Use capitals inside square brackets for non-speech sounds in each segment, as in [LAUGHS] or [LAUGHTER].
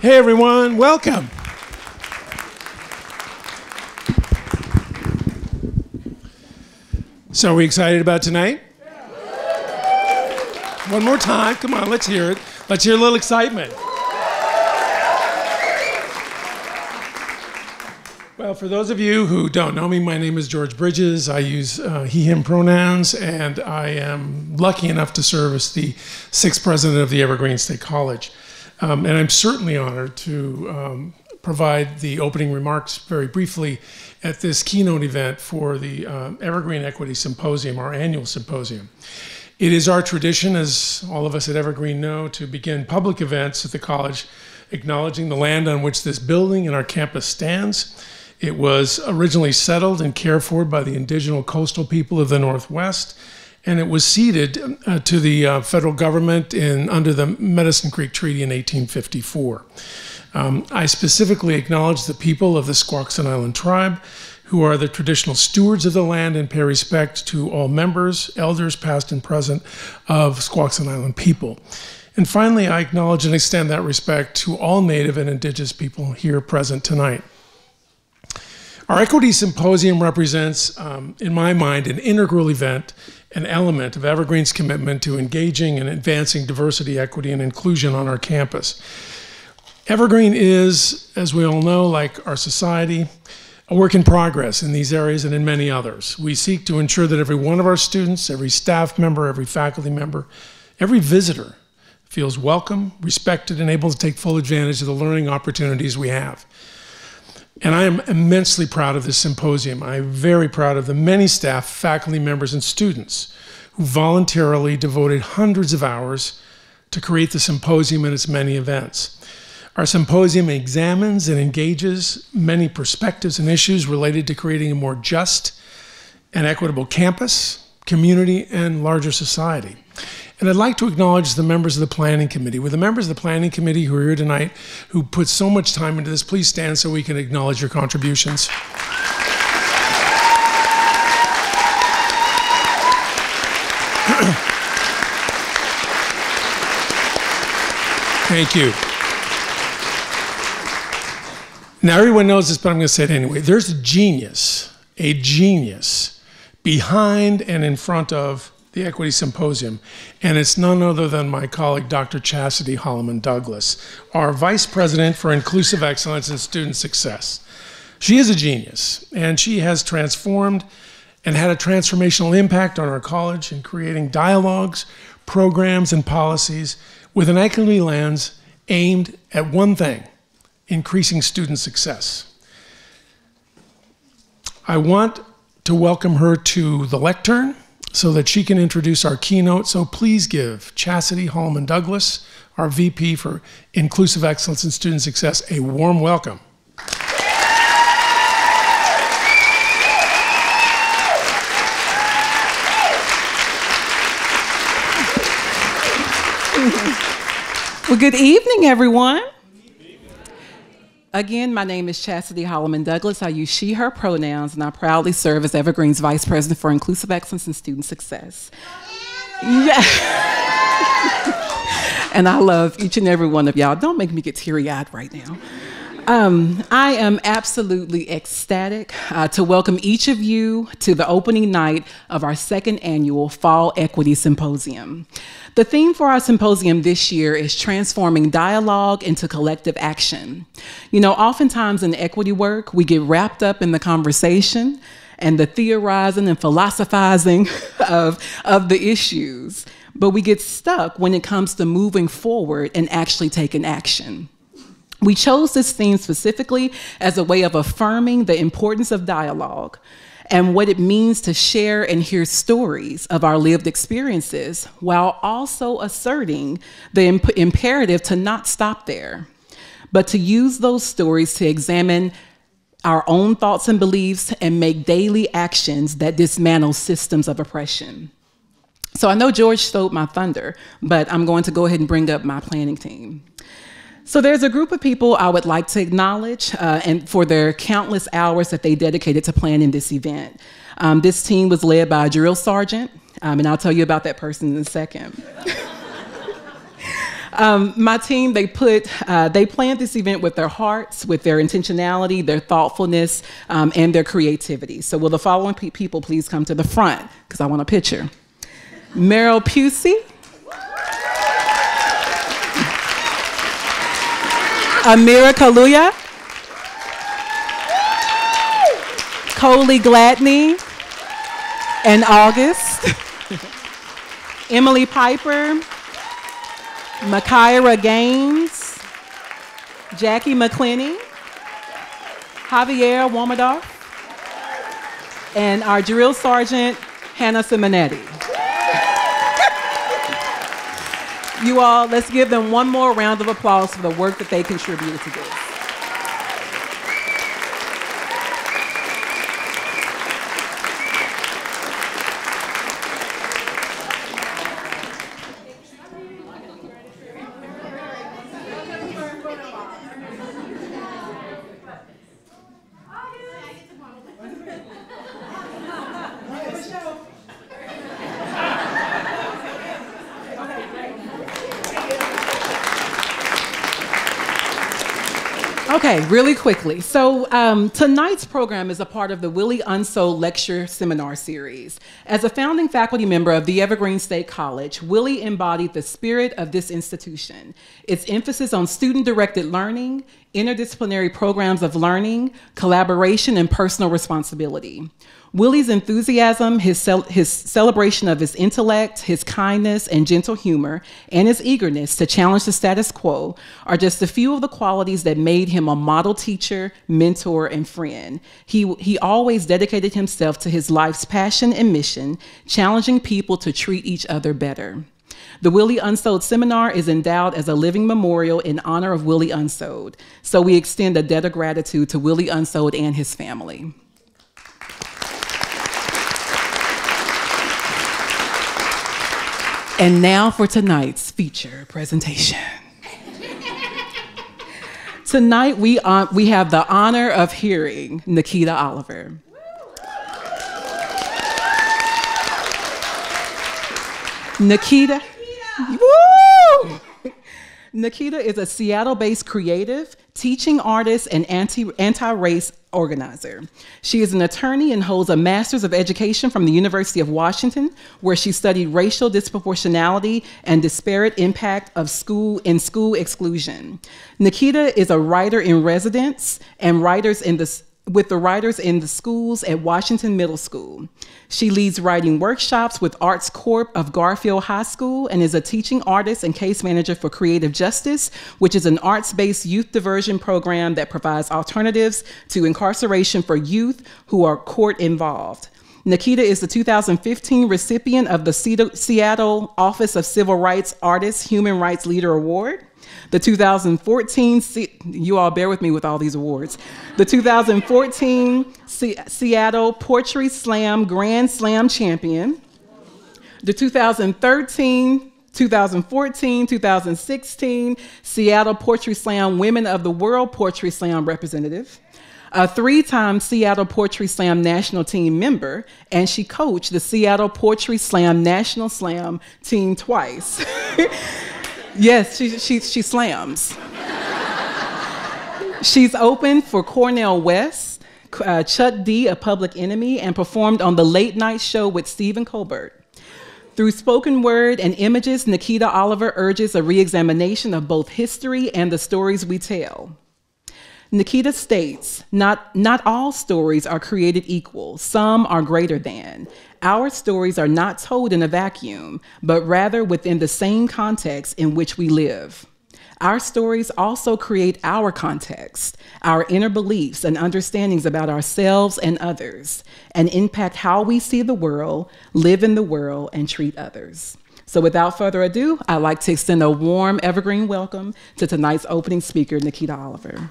Hey everyone, welcome. So, are we excited about tonight? One more time. Come on, let's hear it. Let's hear a little excitement. Well, for those of you who don't know me, my name is George Bridges. I use uh, he, him pronouns, and I am lucky enough to serve as the sixth president of the Evergreen State College. Um, and I'm certainly honored to um, provide the opening remarks very briefly at this keynote event for the uh, Evergreen Equity Symposium, our annual symposium. It is our tradition, as all of us at Evergreen know, to begin public events at the college acknowledging the land on which this building and our campus stands it was originally settled and cared for by the indigenous coastal people of the Northwest, and it was ceded uh, to the uh, federal government in, under the Medicine Creek Treaty in 1854. Um, I specifically acknowledge the people of the Squaxin Island tribe, who are the traditional stewards of the land and pay respect to all members, elders, past and present, of Squaxin Island people. And finally, I acknowledge and extend that respect to all Native and Indigenous people here present tonight. Our Equity Symposium represents, um, in my mind, an integral event, an element of Evergreen's commitment to engaging and advancing diversity, equity, and inclusion on our campus. Evergreen is, as we all know, like our society, a work in progress in these areas and in many others. We seek to ensure that every one of our students, every staff member, every faculty member, every visitor feels welcome, respected, and able to take full advantage of the learning opportunities we have. And I am immensely proud of this symposium. I'm very proud of the many staff, faculty members, and students who voluntarily devoted hundreds of hours to create the symposium and its many events. Our symposium examines and engages many perspectives and issues related to creating a more just and equitable campus, community, and larger society. And I'd like to acknowledge the members of the Planning Committee. With the members of the Planning Committee who are here tonight, who put so much time into this, please stand so we can acknowledge your contributions. [CLEARS THROAT] Thank you. Now, everyone knows this, but I'm going to say it anyway. There's a genius, a genius behind and in front of the Equity Symposium, and it's none other than my colleague, Dr. Chastity Holloman Douglas, our Vice President for Inclusive Excellence and Student Success. She is a genius, and she has transformed and had a transformational impact on our college in creating dialogues, programs, and policies with an equity lens aimed at one thing increasing student success. I want to welcome her to the lectern so that she can introduce our keynote. So please give Chastity Holloman Douglas, our VP for Inclusive Excellence and Student Success, a warm welcome. Well, good evening, everyone. Again, my name is Chastity Holloman Douglas. I use she, her pronouns, and I proudly serve as Evergreen's Vice President for Inclusive Excellence and Student Success. Yeah. [LAUGHS] and I love each and every one of y'all. Don't make me get teary eyed right now. Um, I am absolutely ecstatic uh, to welcome each of you to the opening night of our second annual Fall Equity Symposium. The theme for our symposium this year is transforming dialogue into collective action. You know, oftentimes in equity work, we get wrapped up in the conversation and the theorizing and philosophizing [LAUGHS] of, of the issues, but we get stuck when it comes to moving forward and actually taking action. We chose this theme specifically as a way of affirming the importance of dialogue and what it means to share and hear stories of our lived experiences while also asserting the imp imperative to not stop there, but to use those stories to examine our own thoughts and beliefs and make daily actions that dismantle systems of oppression. So I know George stole my thunder, but I'm going to go ahead and bring up my planning team. So there's a group of people I would like to acknowledge uh, and for their countless hours that they dedicated to planning this event. Um, this team was led by a drill sergeant, um, and I'll tell you about that person in a second. [LAUGHS] Um, my team, they put, uh, they planned this event with their hearts, with their intentionality, their thoughtfulness, um, and their creativity. So will the following pe- people please come to the front, because I want a picture. Meryl Pusey. Amira Kaluya. Coley Gladney and August. [LAUGHS] Emily Piper, Makaira Gaines, Jackie McClenny, Javier Womadoff, and our drill sergeant, Hannah Simonetti. You all, let's give them one more round of applause for the work that they contributed to this. Okay, really quickly. So, um, tonight's program is a part of the Willi Unsoeld Lecture Seminar Series. As a founding faculty member of the Evergreen State College, Willi embodied the spirit of this institution its emphasis on student directed learning, interdisciplinary programs of learning, collaboration, and personal responsibility. Willi's enthusiasm, his, cel- his celebration of his intellect, his kindness and gentle humor, and his eagerness to challenge the status quo are just a few of the qualities that made him a model teacher, mentor, and friend. He, he always dedicated himself to his life's passion and mission, challenging people to treat each other better. The Willi Unsoeld Seminar is endowed as a living memorial in honor of Willi Unsoeld. So we extend a debt of gratitude to Willi Unsoeld and his family. And now for tonight's feature presentation. [LAUGHS] Tonight we, uh, we have the honor of hearing Nikkita Oliver. Nikkita. Woo! Nikkita is a Seattle based creative, teaching artist, and anti anti race organizer. She is an attorney and holds a master's of education from the University of Washington, where she studied racial disproportionality and disparate impact of school in school exclusion. Nikkita is a writer in residence and writers in the with the writers in the schools at Washington Middle School. She leads writing workshops with Arts Corp of Garfield High School and is a teaching artist and case manager for Creative Justice, which is an arts based youth diversion program that provides alternatives to incarceration for youth who are court involved. Nikkita is the 2015 recipient of the Seattle Office of Civil Rights Artist Human Rights Leader Award. The 2014, you all bear with me with all these awards. The 2014 Seattle Poetry Slam Grand Slam Champion. The 2013 2014, 2016 Seattle Poetry Slam Women of the World Poetry Slam representative, a three time Seattle Poetry Slam national team member, and she coached the Seattle Poetry Slam National Slam team twice. [LAUGHS] Yes, she, she, she slams. She's opened for Cornel West, uh, Chuck D, A Public Enemy, and performed on The Late Night Show with Stephen Colbert. Through spoken word and images, Nikkita Oliver urges a re examination of both history and the stories we tell. Nikkita states, not, not all stories are created equal, some are greater than. Our stories are not told in a vacuum, but rather within the same context in which we live. Our stories also create our context, our inner beliefs and understandings about ourselves and others, and impact how we see the world, live in the world, and treat others. So, without further ado, I'd like to extend a warm evergreen welcome to tonight's opening speaker, Nikkita Oliver.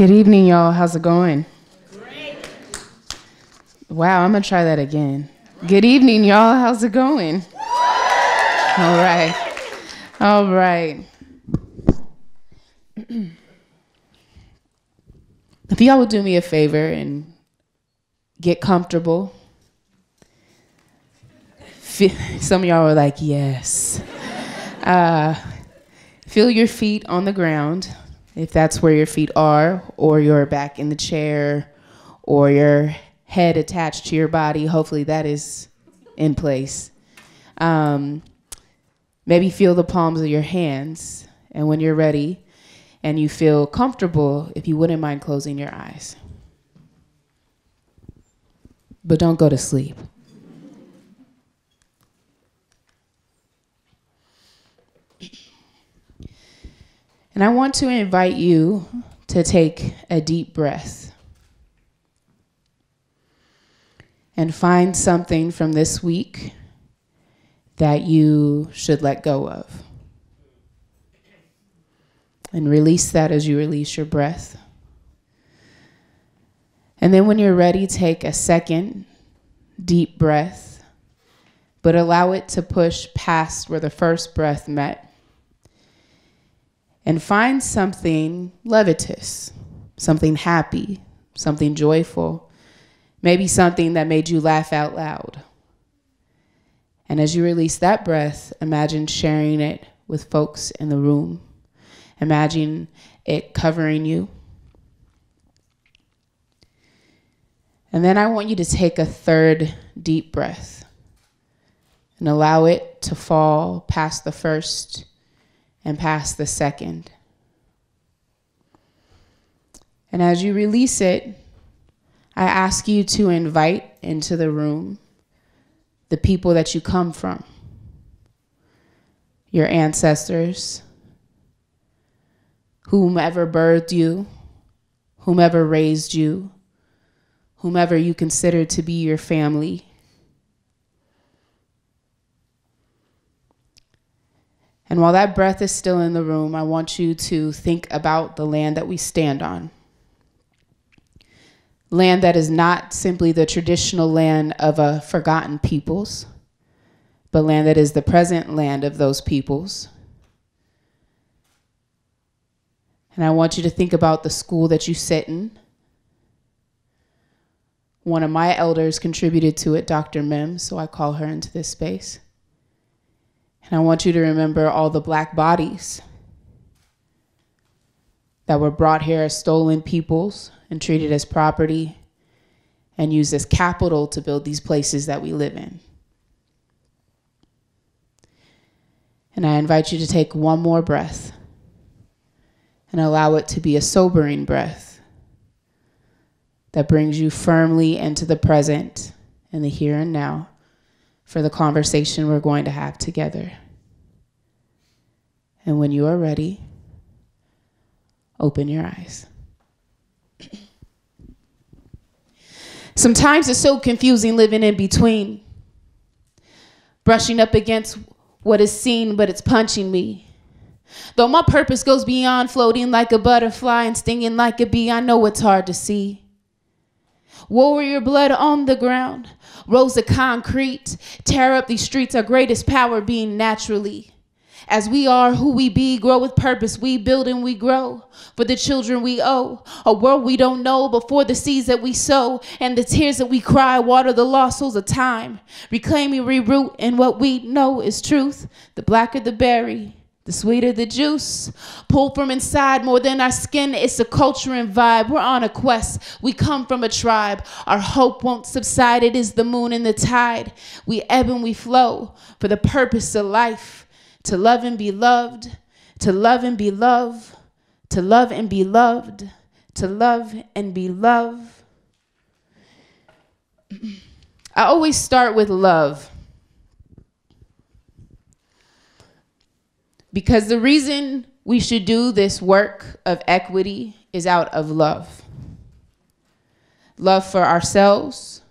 Good evening, y'all. How's it going? Great. Wow, I'm going to try that again. Good evening, y'all. How's it going? All right. All right. if y'all would do me a favor and get comfortable. Some of y'all were like, yes. Uh, feel your feet on the ground, if that's where your feet are, or you're back in the chair, or your head attached to your body. Hopefully, that is in place. Um, maybe feel the palms of your hands, and when you're ready and you feel comfortable, if you wouldn't mind closing your eyes. But don't go to sleep. And I want to invite you to take a deep breath and find something from this week that you should let go of. And release that as you release your breath. And then when you're ready, take a second deep breath, but allow it to push past where the first breath met and find something levitous, something happy, something joyful, maybe something that made you laugh out loud. And as you release that breath, imagine sharing it with folks in the room. Imagine it covering you. And then I want you to take a third deep breath and allow it to fall past the first and past the second. And as you release it, I ask you to invite into the room the people that you come from, your ancestors, whomever birthed you, whomever raised you, whomever you consider to be your family. And while that breath is still in the room, I want you to think about the land that we stand on. Land that is not simply the traditional land of a forgotten peoples, but land that is the present land of those peoples. And I want you to think about the school that you sit in. One of my elders contributed to it, Dr. Mims, so I call her into this space. And I want you to remember all the black bodies that were brought here as stolen peoples and treated as property and used as capital to build these places that we live in. And I invite you to take one more breath and allow it to be a sobering breath that brings you firmly into the present and the here and now for the conversation we're going to have together. And when you are ready, open your eyes. [CLEARS THROAT] Sometimes it's so confusing living in between, brushing up against what is seen, but it's punching me. Though my purpose goes beyond floating like a butterfly and stinging like a bee, I know it's hard to see. Warrior blood on the ground, rows of concrete, tear up these streets, our greatest power being naturally. As we are who we be, grow with purpose, we build and we grow. For the children we owe, a world we don't know, before the seeds that we sow and the tears that we cry water the lost souls of time. Reclaiming, reroot, and what we know is truth. The blacker the berry, the sweeter the juice. Pull from inside more than our skin. It's a culture and vibe. We're on a quest. We come from a tribe. Our hope won't subside. It is the moon and the tide. We ebb and we flow for the purpose of life. To love and be loved. To love and be loved. To love and be loved. To love and be loved. [CLEARS THROAT] I always start with love. Because the reason we should do this work of equity is out of love love for ourselves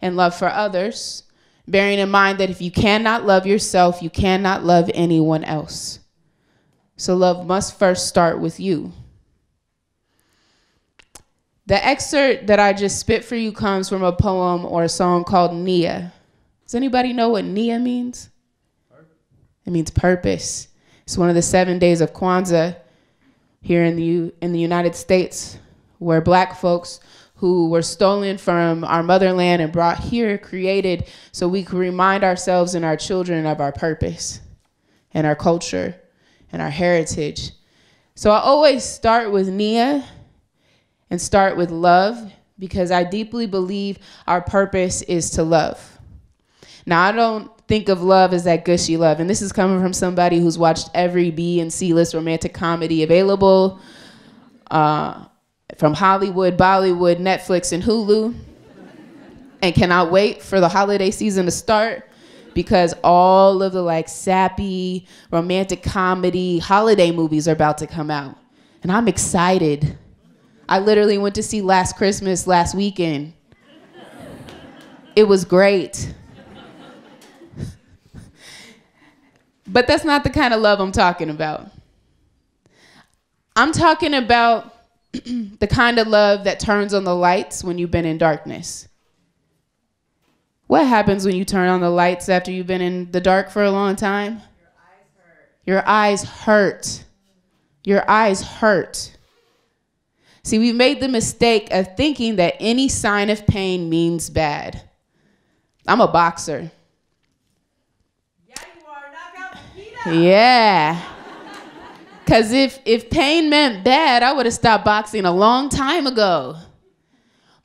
and love for others, bearing in mind that if you cannot love yourself, you cannot love anyone else. So love must first start with you. The excerpt that I just spit for you comes from a poem or a song called Nia. Does anybody know what Nia means? It means purpose. It's one of the seven days of Kwanzaa here in the, U- in the United States. where black folks who were stolen from our motherland and brought here created so we could remind ourselves and our children of our purpose and our culture and our heritage. So I always start with Nia and start with love because I deeply believe our purpose is to love. Now, I don't think of love as that gushy love, and this is coming from somebody who's watched every B and C list romantic comedy available. Uh, from Hollywood, Bollywood, Netflix, and Hulu. And cannot wait for the holiday season to start because all of the like sappy, romantic comedy, holiday movies are about to come out. And I'm excited. I literally went to see Last Christmas last weekend. It was great. But that's not the kind of love I'm talking about. I'm talking about [CLEARS THROAT] the kind of love that turns on the lights when you've been in darkness. What happens when you turn on the lights after you've been in the dark for a long time? Your eyes hurt. Your eyes hurt. See, we've made the mistake of thinking that any sign of pain means bad. I'm a boxer. Yeah, you are. Knock out Yeah. Because if, if pain meant bad, I would have stopped boxing a long time ago.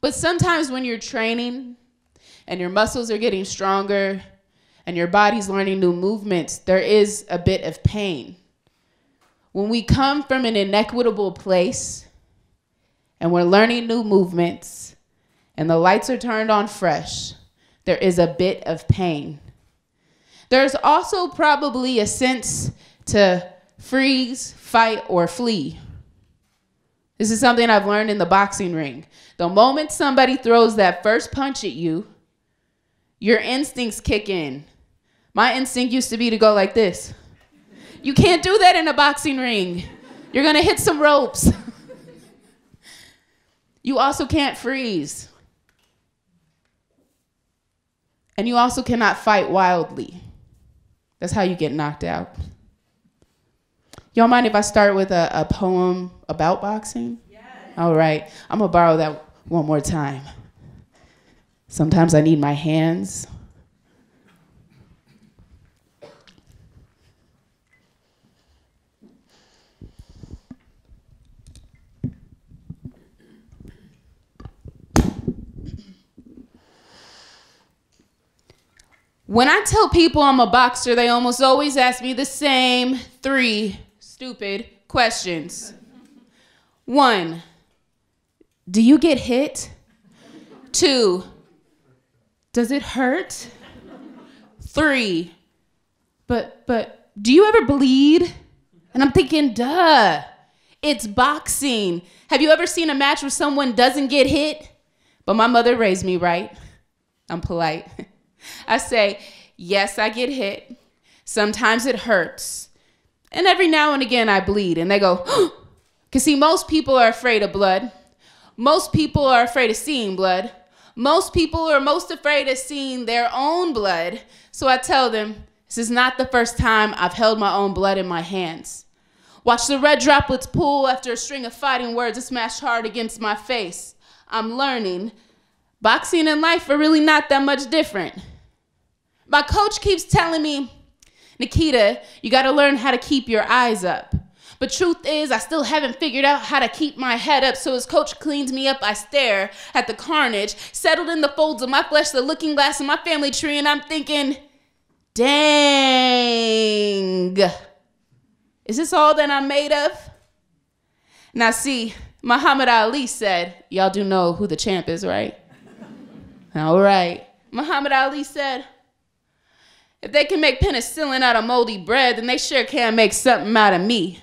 But sometimes when you're training and your muscles are getting stronger and your body's learning new movements, there is a bit of pain. When we come from an inequitable place and we're learning new movements and the lights are turned on fresh, there is a bit of pain. There's also probably a sense to freeze, fight, or flee. This is something I've learned in the boxing ring. The moment somebody throws that first punch at you, your instincts kick in. My instinct used to be to go like this. You can't do that in a boxing ring. You're gonna hit some ropes. [LAUGHS] you also can't freeze. And you also cannot fight wildly. That's how you get knocked out. Y'all mind if I start with a, a poem about boxing? Yes. All right. I'm going to borrow that one more time. Sometimes I need my hands. When I tell people I'm a boxer, they almost always ask me the same three stupid questions. One, do you get hit? Two, does it hurt? Three, but but do you ever bleed? And I'm thinking, duh, it's boxing. Have you ever seen a match where someone doesn't get hit? But my mother raised me right. I'm polite. [LAUGHS] I say, yes, I get hit. Sometimes it hurts. And every now and again I bleed and they go, [GASPS] because see, most people are afraid of blood. Most people are afraid of seeing blood. Most people are most afraid of seeing their own blood. So I tell them, this is not the first time I've held my own blood in my hands. Watch the red droplets pool after a string of fighting words that smashed hard against my face. I'm learning. Boxing and life are really not that much different. My coach keeps telling me, Nikkita, you got to learn how to keep your eyes up. But truth is, I still haven't figured out how to keep my head up. So as coach cleans me up, I stare at the carnage, settled in the folds of my flesh, the looking glass of my family tree, and I'm thinking, dang, is this all that I'm made of? Now, see, Muhammad Ali said, y'all do know who the champ is, right? [LAUGHS] all right. Muhammad Ali said, if they can make penicillin out of moldy bread, then they sure can make something out of me.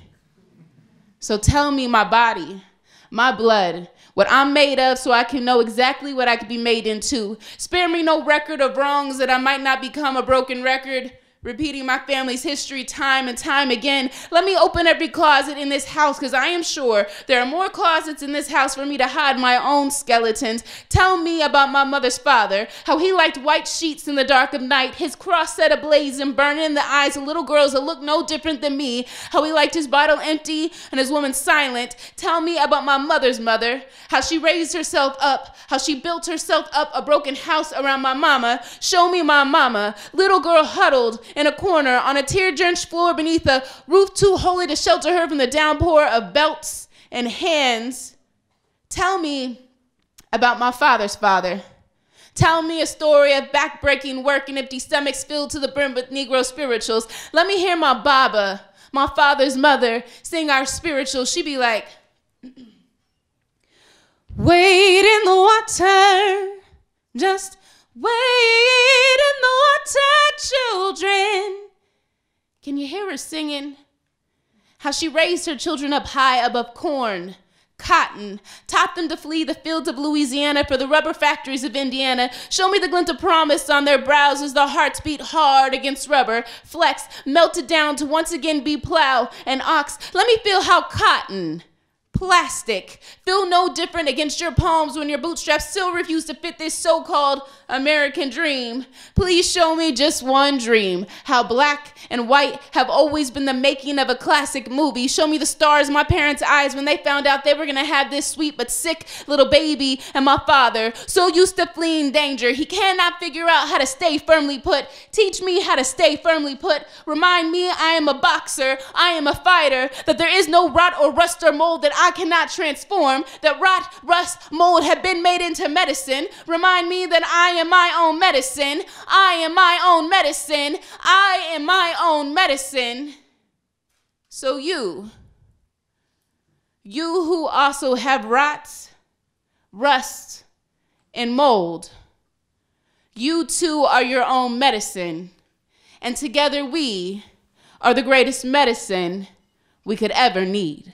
So tell me my body, my blood, what I'm made of so I can know exactly what I could be made into. Spare me no record of wrongs that I might not become a broken record. Repeating my family's history time and time again. Let me open every closet in this house because I am sure there are more closets in this house for me to hide my own skeletons. Tell me about my mother's father, how he liked white sheets in the dark of night, his cross set ablaze and burning in the eyes of little girls that look no different than me, how he liked his bottle empty and his woman silent. Tell me about my mother's mother, how she raised herself up, how she built herself up a broken house around my mama. Show me my mama, little girl huddled in a corner on a tear drenched floor beneath a roof too holy to shelter her from the downpour of belts and hands. Tell me about my father's father. Tell me a story of backbreaking work and empty stomachs filled to the brim with Negro spirituals. Let me hear my Baba, my father's mother, sing our spirituals. She'd be like, [CLEARS THROAT] Wait in the water, just wade in the water, children. Can you hear her singing? How she raised her children up high above corn, cotton, taught them to flee the fields of Louisiana for the rubber factories of Indiana. Show me the glint of promise on their brows as their hearts beat hard against rubber, flex, melted down to once again be plow and ox. Let me feel how cotton plastic. Feel no different against your palms when your bootstraps still refuse to fit this so called American dream. Please show me just one dream. How black and white have always been the making of a classic movie. Show me the stars in my parents' eyes when they found out they were gonna have this sweet but sick little baby. And my father, so used to fleeing danger, he cannot figure out how to stay firmly put. Teach me how to stay firmly put. Remind me I am a boxer, I am a fighter, that there is no rot or rust or mold that I cannot transform, that rot, rust, mold have been made into medicine. Remind me that I am my own medicine. I am my own medicine. I am my own medicine. So you, you who also have rot, rust, and mold, you too are your own medicine. And together we are the greatest medicine we could ever need.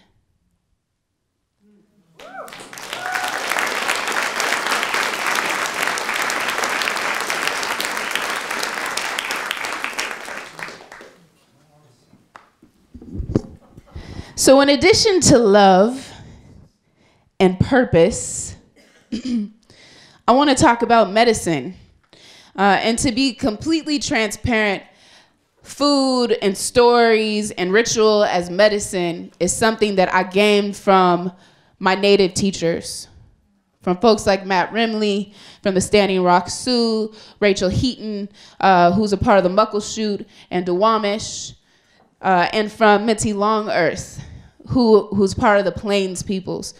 So, in addition to love and purpose, I want to talk about medicine. Uh, and to be completely transparent, food and stories and ritual as medicine is something that I gained from my native teachers. From folks like Matt Remle, from the Standing Rock Sioux, Rachel Heaton, uh, who's a part of the Muckleshoot and Duwamish, uh, and from Mitzi Longearth, who, who's part of the Plains peoples.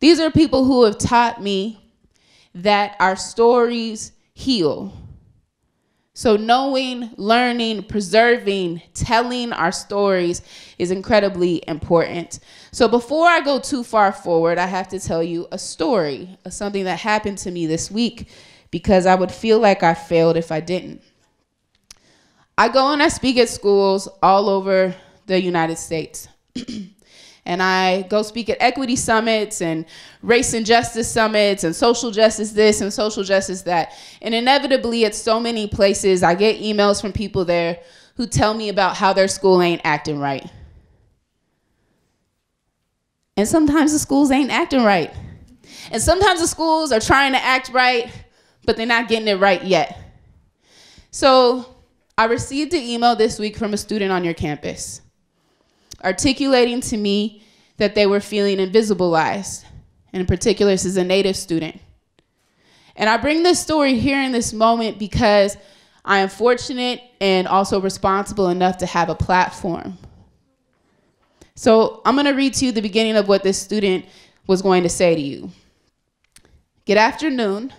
These are people who have taught me that our stories heal. So, knowing, learning, preserving, telling our stories is incredibly important. So, before I go too far forward, I have to tell you a story of something that happened to me this week because I would feel like I failed if I didn't. I go and I speak at schools all over the United States. [CLEARS THROAT] and I go speak at equity summits and race and justice summits and social justice this and social justice that. And inevitably, at so many places, I get emails from people there who tell me about how their school ain't acting right. And sometimes the schools ain't acting right. And sometimes the schools are trying to act right, but they're not getting it right yet. So I received an email this week from a student on your campus articulating to me that they were feeling invisibilized. And in particular, this is a Native student. And I bring this story here in this moment because I am fortunate and also responsible enough to have a platform. So I'm going to read to you the beginning of what this student was going to say to you. Good afternoon.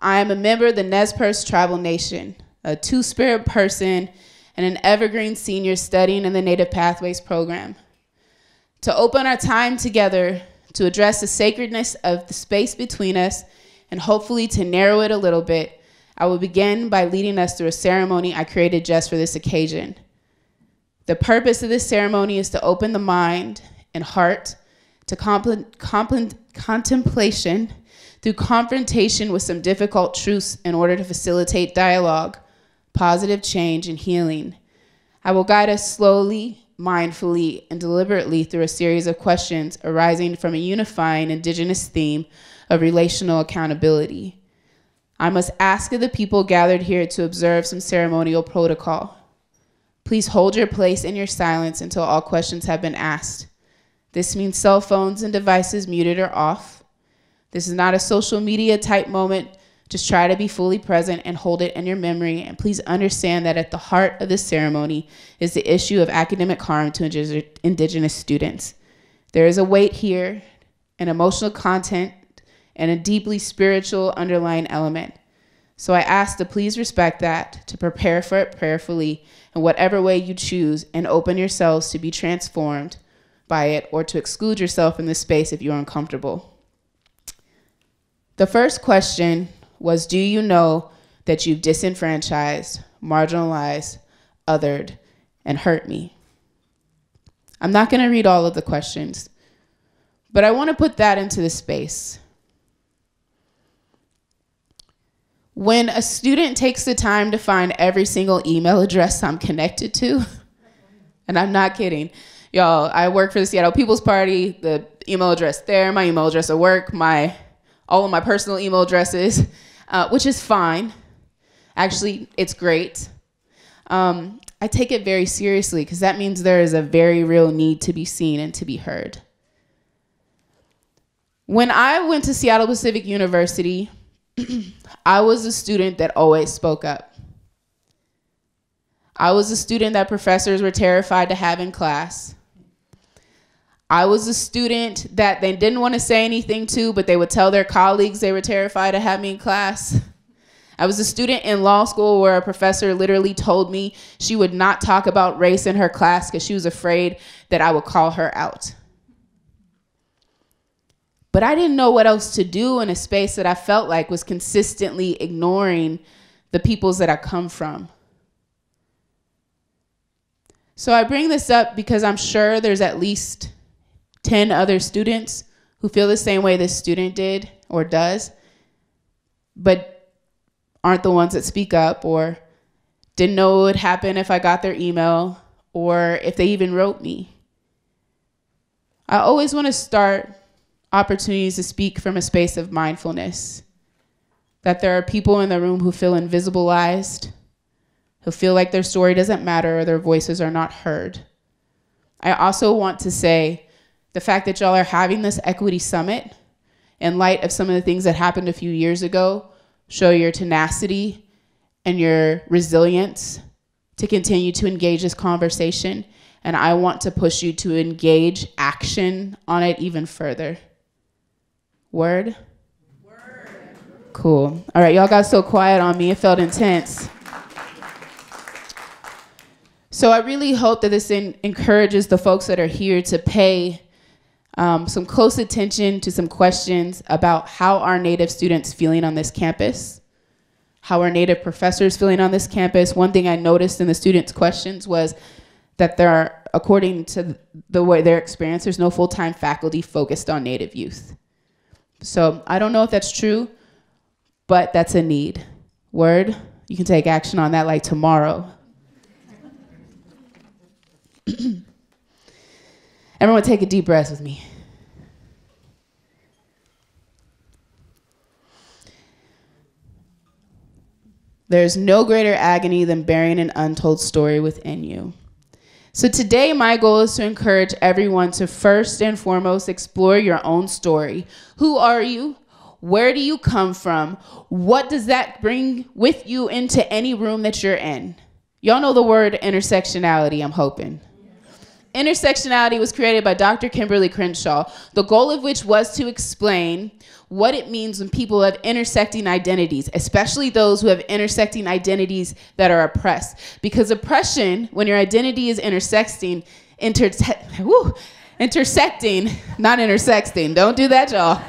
I am a member of the Nez Perce Tribal Nation, a two spirit person and an evergreen senior studying in the Native Pathways program. To open our time together to address the sacredness of the space between us and hopefully to narrow it a little bit, I will begin by leading us through a ceremony I created just for this occasion. The purpose of this ceremony is to open the mind and heart to contemplation through confrontation with some difficult truths in order to facilitate dialogue positive change and healing. I will guide us slowly, mindfully, and deliberately through a series of questions arising from a unifying Indigenous theme of relational accountability. I must ask of the people gathered here to observe some ceremonial protocol. Please hold your place in your silence until all questions have been asked. This means cell phones and devices muted or off. This is not a social media type moment. Just try to be fully present and hold it in your memory. And please understand that at the heart of this ceremony is the issue of academic harm to Indigenous students. There is a weight here, an emotional content, and a deeply spiritual underlying element. So I ask to please respect that, to prepare for it prayerfully in whatever way you choose, and open yourselves to be transformed by it or to exclude yourself from this space if you're uncomfortable. The first question was Do you know that you've disenfranchised, marginalized, othered, and hurt me? I'm not going to read all of the questions, but I want to put that into the space. When a student takes the time to find every single email address I'm connected to, [LAUGHS] and I'm not kidding, y'all, I work for the Seattle People's Party, the email address there, my email address at work, my all of my personal email addresses, uh, which is fine. Actually, it's great. Um, I take it very seriously because that means there is a very real need to be seen and to be heard. When I went to Seattle Pacific University, [CLEARS THROAT] I was a student that always spoke up. I was a student that professors were terrified to have in class. I was a student that they didn't want to say anything to, but they would tell their colleagues they were terrified to have me in class. I was a student in law school where a professor literally told me she would not talk about race in her class because she was afraid that I would call her out. But I didn't know what else to do in a space that I felt like was consistently ignoring the peoples that I come from. So I bring this up because I'm sure there's at least 10 other students who feel the same way this student did or does, but aren't the ones that speak up or didn't know what would happen if I got their email or if they even wrote me. I always want to start opportunities to speak from a space of mindfulness. That there are people in the room who feel invisibilized, who feel like their story doesn't matter or their voices are not heard. I also want to say the fact that y'all are having this equity summit in light of some of the things that happened a few years ago show your tenacity and your resilience to continue to engage this conversation. And I want to push you to engage action on it even further. Word? Word. Cool. All right, y'all got so quiet on me, it felt intense. So I really hope that this encourages the folks that are here to pay um, some close attention to some questions about how our Native students feeling on this campus, how our Native professors feeling on this campus. One thing I noticed in the students' questions was that there are, according to the way their experience, there's no full-time faculty focused on Native youth. So I don't know if that's true, but that's a need. Word, you can take action on that like tomorrow. [CLEARS THROAT] Everyone take a deep breath with me. There's no greater agony than bearing an untold story within you. So today, my goal is to encourage everyone to first and foremost explore your own story. Who are you? Where do you come from? What does that bring with you into any room that you're in? Y'all know the word intersectionality, I'm hoping. Intersectionality was created by Dr. Kimberlé Crenshaw, the goal of which was to explain what it means when people have intersecting identities, especially those who have intersecting identities that are oppressed. Because oppression, when your identity is intersecting, inter- woo, intersecting, not intersecting, don't do that, y'all.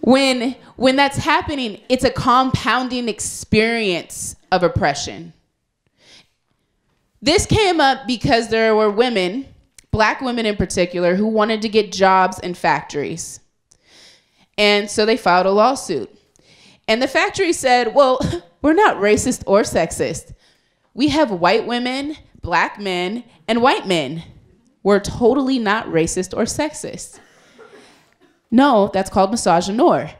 when, when that's happening, it's a compounding experience of oppression. This came up because there were women, black women in particular, who wanted to get jobs in factories. And so they filed a lawsuit. And the factory said, well, [LAUGHS] we're not racist or sexist. We have white women, black men, and white men. We're totally not racist or sexist. No, that's called misogynoir.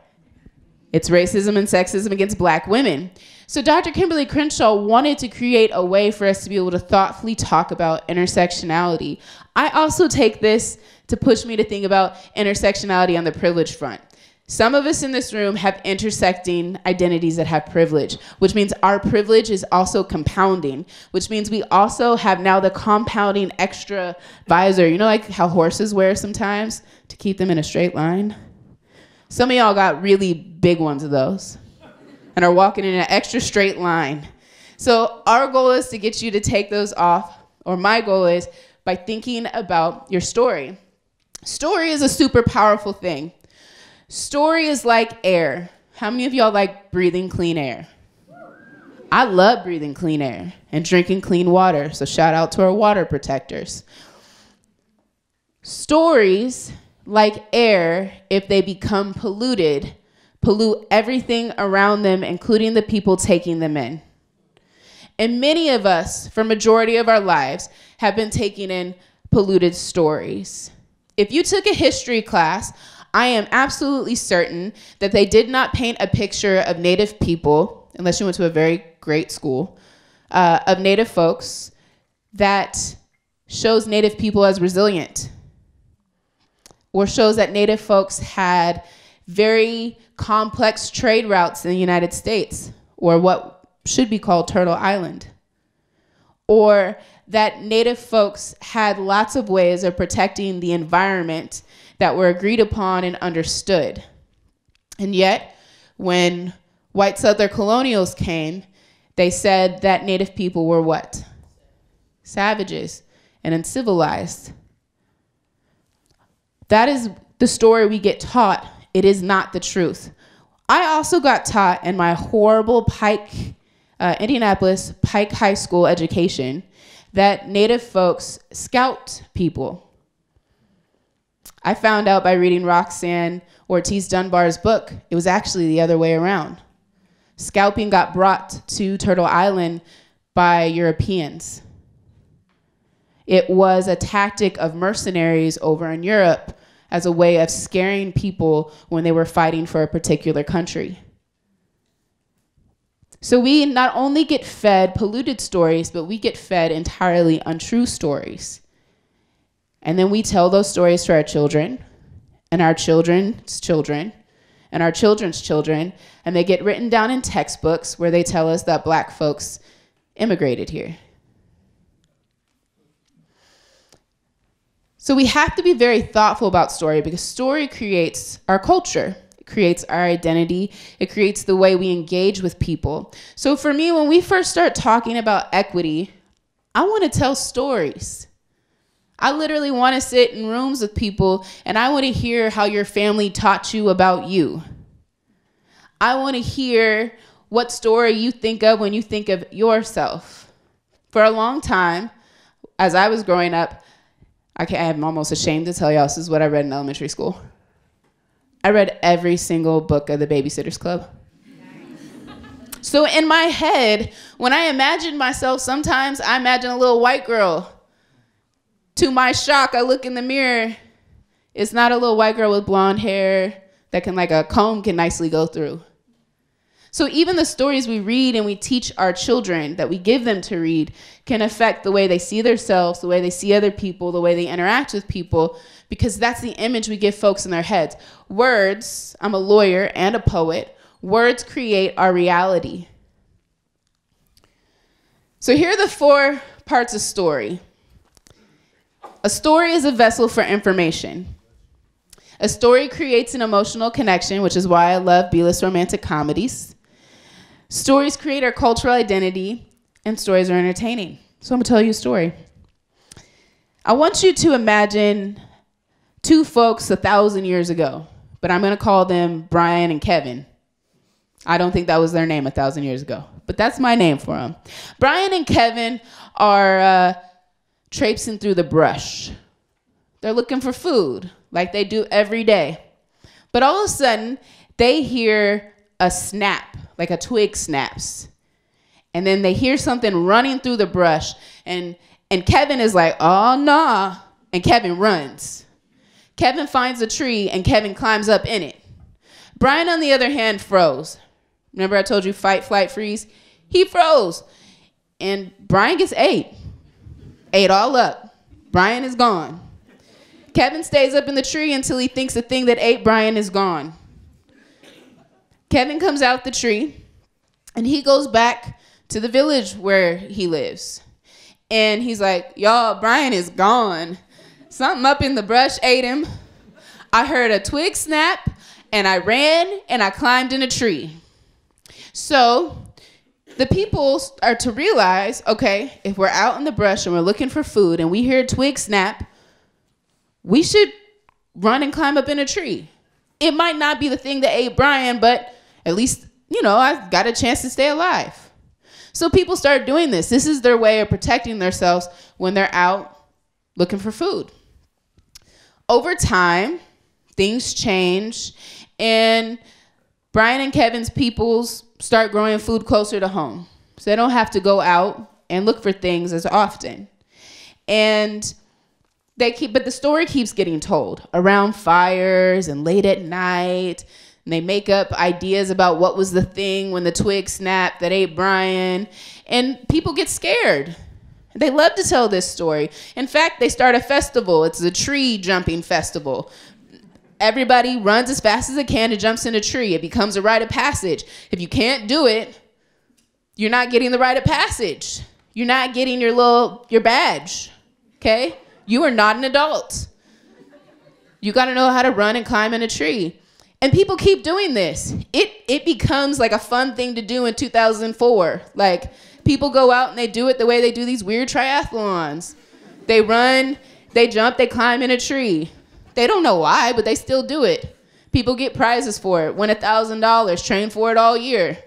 It's racism and sexism against black women. So Dr. Kimberlé Crenshaw wanted to create a way for us to be able to thoughtfully talk about intersectionality. I also take this to push me to think about intersectionality on the privilege front. Some of us in this room have intersecting identities that have privilege, which means our privilege is also compounding, which means we also have now the compounding extra visor. You know, like how horses wear sometimes to keep them in a straight line? Some of y'all got really big ones of those and are walking in an extra straight line. So, our goal is to get you to take those off, or my goal is by thinking about your story. Story is a super powerful thing. Story is like air. How many of y'all like breathing clean air? I love breathing clean air and drinking clean water, so shout out to our water protectors. Stories, like air, if they become polluted, pollute everything around them, including the people taking them in. And many of us, for majority of our lives, have been taking in polluted stories. If you took a history class, I am absolutely certain that they did not paint a picture of Native people, unless you went to a very great school, uh, of Native folks that shows Native people as resilient or shows that Native folks had very complex trade routes in the United States, or what should be called Turtle Island. Or that Native folks had lots of ways of protecting the environment that were agreed upon and understood. And yet, when white Southern colonials came, they said that Native people were what? Savages and uncivilized. That is the story we get taught it is not the truth. I also got taught in my horrible Pike, uh, Indianapolis Pike High School education that Native folks scout people. I found out by reading Roxanne Ortiz Dunbar's book, it was actually the other way around. Scalping got brought to Turtle Island by Europeans. It was a tactic of mercenaries over in Europe as a way of scaring people when they were fighting for a particular country. So we not only get fed polluted stories, but we get fed entirely untrue stories. And then we tell those stories to our children and our children's children and our children's children, and they get written down in textbooks where they tell us that black folks immigrated here. So we have to be very thoughtful about story because story creates our culture. It creates our identity. It creates the way we engage with people. So for me, when we first start talking about equity, I want to tell stories. I literally want to sit in rooms with people and I want to hear how your family taught you about you. I want to hear what story you think of when you think of yourself. For a long time, as I was growing up, I I'm almost ashamed to tell y'all this is what I read in elementary school. I read every single book of the Babysitters Club. So in my head, when I imagine myself, sometimes I imagine a little white girl. To my shock, I look in the mirror. It's not a little white girl with blonde hair that can like a comb can nicely go through. So even the stories we read and we teach our children that we give them to read can affect the way they see themselves, the way they see other people, the way they interact with people, because that's the image we give folks in their heads. Words, I'm a lawyer and a poet, words create our reality. So here are the four parts of story. A story is a vessel for information. A story creates an emotional connection, which is why I love B-list romantic comedies. Stories create our cultural identity, and stories are entertaining. So I'm gonna tell you a story. I want you to imagine two folks a thousand years ago, but I'm gonna call them Brian and Kevin. I don't think that was their name a thousand years ago, but that's my name for them. Brian and Kevin are uh, traipsing through the brush. They're looking for food, like they do every day. But all of a sudden, they hear a snap, like a twig snaps. And then they hear something running through the brush and and Kevin is like, "Oh nah." And Kevin runs. Kevin finds a tree and Kevin climbs up in it. Brian on the other hand froze. Remember I told you fight, flight, freeze? He froze. And Brian gets ate. Ate all up. Brian is gone. Kevin stays up in the tree until he thinks the thing that ate Brian is gone. Kevin comes out the tree and he goes back to the village where he lives. And he's like, Y'all, Brian is gone. Something up in the brush ate him. I heard a twig snap and I ran and I climbed in a tree. So the people are to realize okay, if we're out in the brush and we're looking for food and we hear a twig snap, we should run and climb up in a tree. It might not be the thing that ate Brian, but at least, you know, I got a chance to stay alive. So people start doing this. This is their way of protecting themselves when they're out looking for food. Over time, things change, and Brian and Kevin's peoples start growing food closer to home. So they don't have to go out and look for things as often. And they keep but the story keeps getting told around fires and late at night and they make up ideas about what was the thing when the twig snapped that ate Brian. And people get scared. They love to tell this story. In fact, they start a festival. It's a tree jumping festival. Everybody runs as fast as they can and jumps in a tree. It becomes a rite of passage. If you can't do it, you're not getting the rite of passage. You're not getting your little your badge. Okay? You are not an adult. You got to know how to run and climb in a tree. And people keep doing this. It it becomes like a fun thing to do in 2004. Like people go out and they do it the way they do these weird triathlons. They run, they jump, they climb in a tree. They don't know why, but they still do it. People get prizes for it, win a $1,000, train for it all year.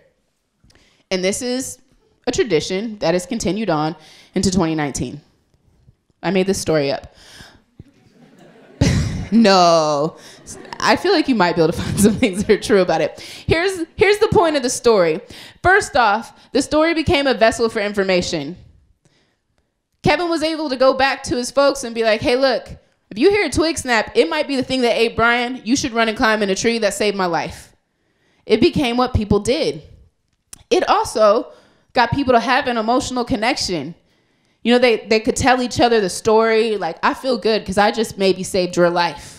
And this is a tradition that has continued on into 2019. I made this story up. [LAUGHS] no, I feel like you might be able to [LAUGHS] find some things that are true about it. Here's here's the point of the story. First off, the story became a vessel for information. Kevin was able to go back to his folks and be like, "Hey, look, if you hear a twig snap, it might be the thing that ate Brian. You should run and climb in a tree that saved my life." It became what people did. It also got people to have an emotional connection. You know, they, they could tell each other the story, like, I feel good because I just maybe saved your life.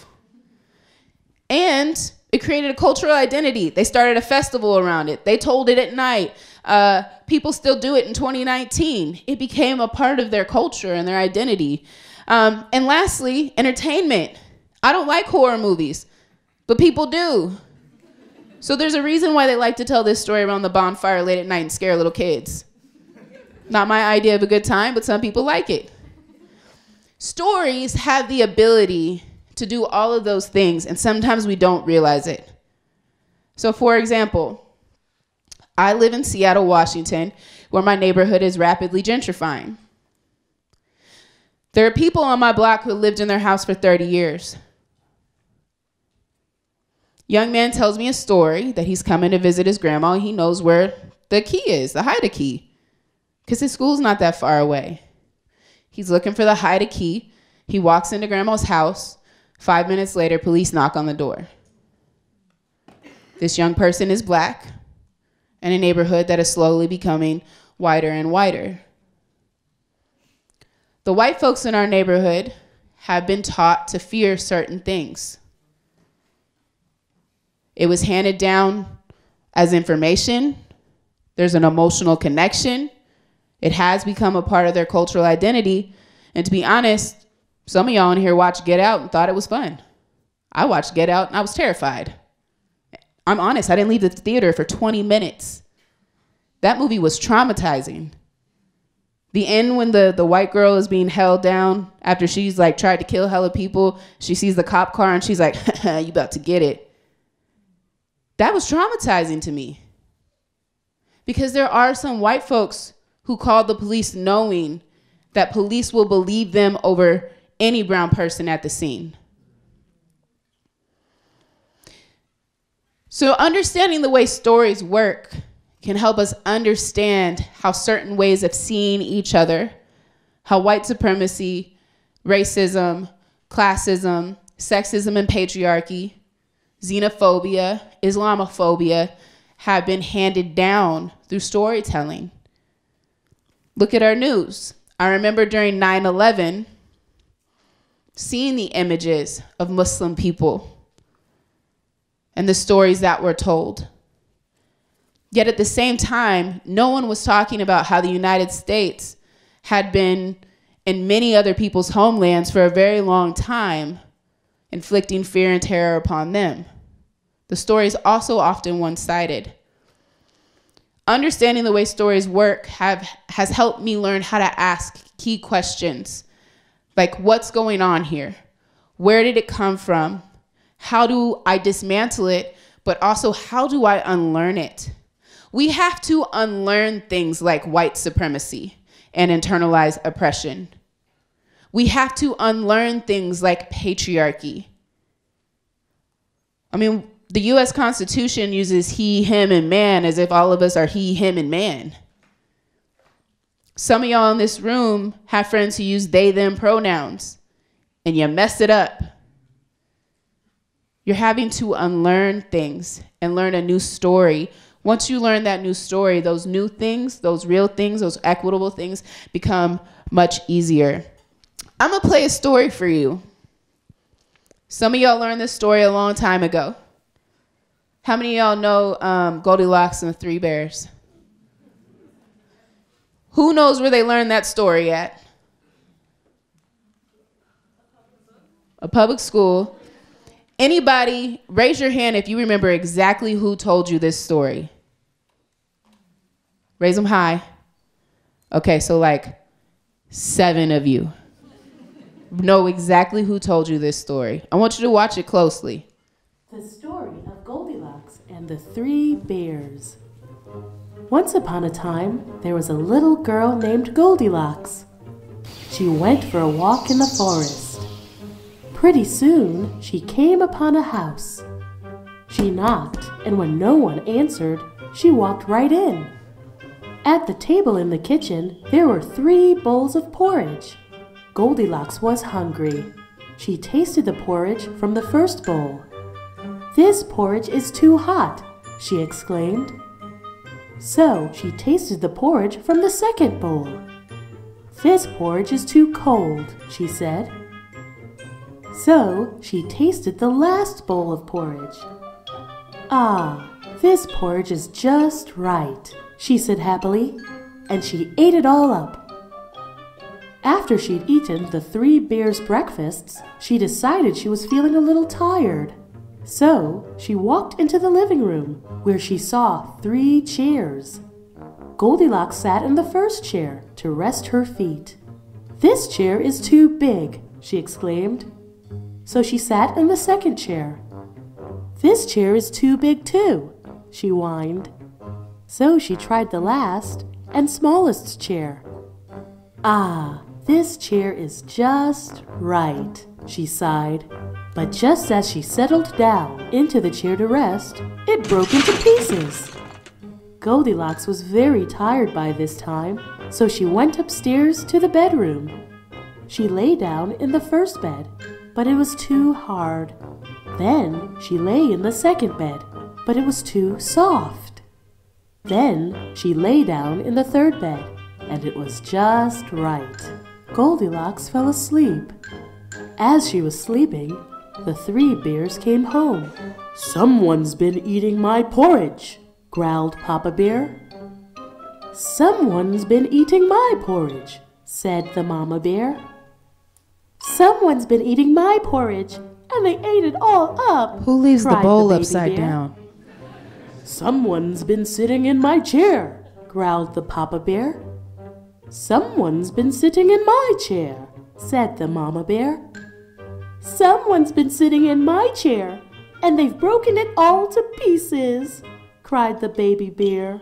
And it created a cultural identity. They started a festival around it. They told it at night. Uh, people still do it in 2019. It became a part of their culture and their identity. Um, and lastly, entertainment. I don't like horror movies, but people do. So there's a reason why they like to tell this story around the bonfire late at night and scare little kids. Not my idea of a good time, but some people like it. Stories have the ability to do all of those things, and sometimes we don't realize it. So, for example, I live in Seattle, Washington, where my neighborhood is rapidly gentrifying. There are people on my block who lived in their house for 30 years. Young man tells me a story that he's coming to visit his grandma. And he knows where the key is, the hide a key, because his school's not that far away. He's looking for the hide a key. He walks into grandma's house. Five minutes later, police knock on the door. This young person is black in a neighborhood that is slowly becoming whiter and whiter. The white folks in our neighborhood have been taught to fear certain things. It was handed down as information. There's an emotional connection. It has become a part of their cultural identity. And to be honest, some of y'all in here watched Get Out and thought it was fun. I watched Get Out and I was terrified. I'm honest, I didn't leave the theater for 20 minutes. That movie was traumatizing. The end when the, the white girl is being held down after she's like tried to kill hella people, she sees the cop car and she's like, [LAUGHS] you about to get it. That was traumatizing to me. Because there are some white folks who call the police knowing that police will believe them over any brown person at the scene. So, understanding the way stories work can help us understand how certain ways of seeing each other, how white supremacy, racism, classism, sexism and patriarchy, xenophobia, Islamophobia have been handed down through storytelling. Look at our news. I remember during 9 11 seeing the images of Muslim people and the stories that were told. Yet at the same time, no one was talking about how the United States had been in many other people's homelands for a very long time, inflicting fear and terror upon them. The story is also often one sided. Understanding the way stories work have, has helped me learn how to ask key questions like, what's going on here? Where did it come from? How do I dismantle it? But also, how do I unlearn it? We have to unlearn things like white supremacy and internalized oppression. We have to unlearn things like patriarchy. I mean, the US Constitution uses he, him, and man as if all of us are he, him, and man. Some of y'all in this room have friends who use they, them pronouns, and you mess it up. You're having to unlearn things and learn a new story. Once you learn that new story, those new things, those real things, those equitable things become much easier. I'm gonna play a story for you. Some of y'all learned this story a long time ago. How many of y'all know um, Goldilocks and the Three Bears? Who knows where they learned that story at? A public school. Anybody, raise your hand if you remember exactly who told you this story. Raise them high. Okay, so like seven of you know exactly who told you this story. I want you to watch it closely. The story of Goldilocks and the Three Bears. Once upon a time, there was a little girl named Goldilocks. She went for a walk in the forest. Pretty soon, she came upon a house. She knocked, and when no one answered, she walked right in. At the table in the kitchen, there were three bowls of porridge. Goldilocks was hungry. She tasted the porridge from the first bowl. This porridge is too hot, she exclaimed. So she tasted the porridge from the second bowl. This porridge is too cold, she said. So she tasted the last bowl of porridge. Ah, this porridge is just right, she said happily, and she ate it all up. After she'd eaten the three bears' breakfasts, she decided she was feeling a little tired. So she walked into the living room, where she saw three chairs. Goldilocks sat in the first chair to rest her feet. This chair is too big, she exclaimed. So she sat in the second chair. This chair is too big too, she whined. So she tried the last and smallest chair. Ah, this chair is just right, she sighed. But just as she settled down into the chair to rest, it broke into pieces. Goldilocks was very tired by this time, so she went upstairs to the bedroom. She lay down in the first bed, but it was too hard. Then she lay in the second bed, but it was too soft. Then she lay down in the third bed, and it was just right. Goldilocks fell asleep. As she was sleeping, the three bears came home. Someone's been eating my porridge, growled Papa Bear. Someone's been eating my porridge, said the Mama Bear. Someone's been eating my porridge, and they ate it all up. Who leaves the bowl baby upside bear. down? Someone's been sitting in my chair, growled the Papa Bear. Someone's been sitting in my chair, said the Mama Bear. Someone's been sitting in my chair, and they've broken it all to pieces, cried the baby bear.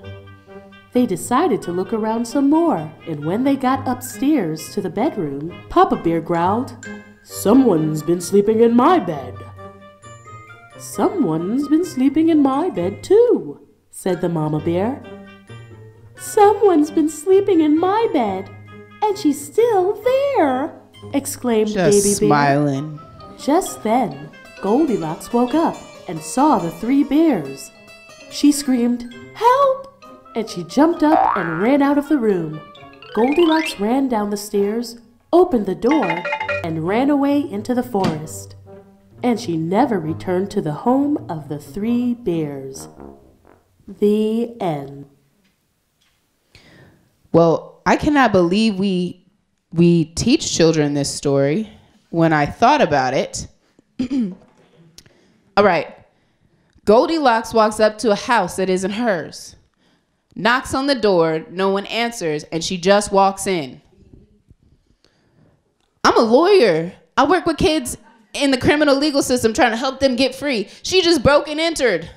They decided to look around some more, and when they got upstairs to the bedroom, Papa Bear growled, Someone's been sleeping in my bed. Someone's been sleeping in my bed too, said the mama bear. Someone's been sleeping in my bed, and she's still there, exclaimed Just Baby smiling. Just then, Goldilocks woke up and saw the three bears. She screamed, Help! And she jumped up and ran out of the room. Goldilocks ran down the stairs, opened the door, and ran away into the forest. And she never returned to the home of the three bears. The end. Well, I cannot believe we we teach children this story when I thought about it. [CLEARS THROAT] All right. Goldilocks walks up to a house that isn't hers. Knocks on the door, no one answers, and she just walks in. I'm a lawyer. I work with kids in the criminal legal system trying to help them get free. She just broke and entered.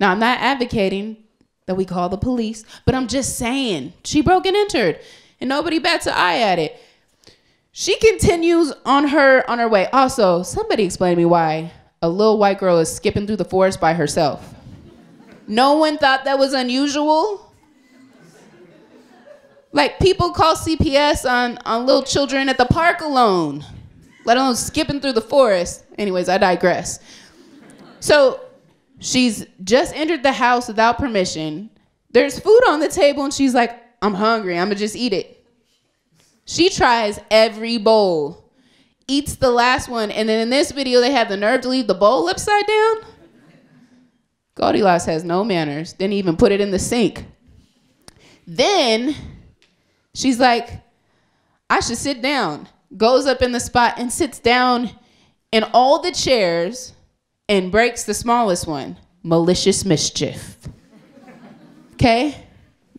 Now, I'm not advocating that we call the police, but I'm just saying she broke and entered, and nobody bats an eye at it. She continues on her on her way. Also, somebody explain to me why a little white girl is skipping through the forest by herself. No one thought that was unusual. Like people call CPS on on little children at the park alone, let alone skipping through the forest. Anyways, I digress. So she's just entered the house without permission. There's food on the table, and she's like, I'm hungry. I'm gonna just eat it. She tries every bowl, eats the last one, and then in this video, they have the nerve to leave the bowl upside down. Goldilocks has no manners, didn't even put it in the sink. Then she's like, I should sit down. Goes up in the spot and sits down in all the chairs and breaks the smallest one malicious mischief. Okay?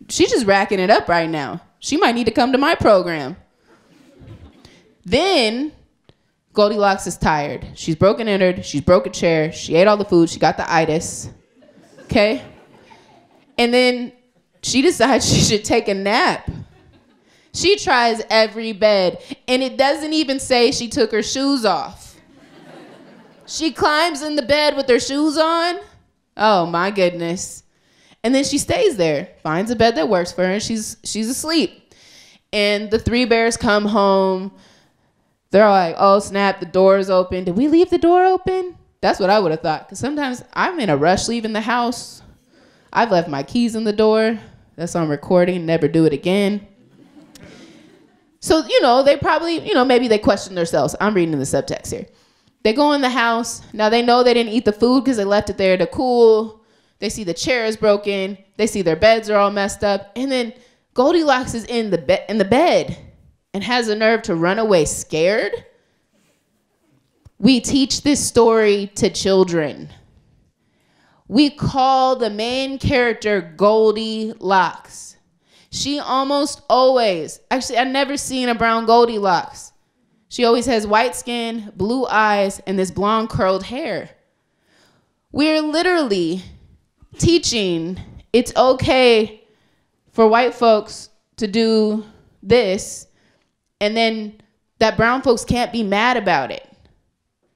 She's just racking it up right now. She might need to come to my program. Then Goldilocks is tired. She's broken entered. She's broke a chair. She ate all the food. She got the itis. Okay? And then she decides [LAUGHS] she should take a nap. She tries every bed, and it doesn't even say she took her shoes off. She climbs in the bed with her shoes on. Oh my goodness. And then she stays there, finds a bed that works for her, and she's she's asleep. And the three bears come home. They're like, oh snap, the door is open. Did we leave the door open? That's what I would have thought. Because sometimes I'm in a rush leaving the house. I've left my keys in the door. That's on recording. Never do it again. So, you know, they probably, you know, maybe they question themselves. I'm reading the subtext here. They go in the house. Now they know they didn't eat the food because they left it there to cool. They see the chair is broken. They see their beds are all messed up. And then Goldilocks is in the bed in the bed and has the nerve to run away scared. We teach this story to children. We call the main character Goldilocks. She almost always, actually, I've never seen a brown Goldilocks. She always has white skin, blue eyes, and this blonde curled hair. We're literally teaching it's okay for white folks to do this, and then that brown folks can't be mad about it.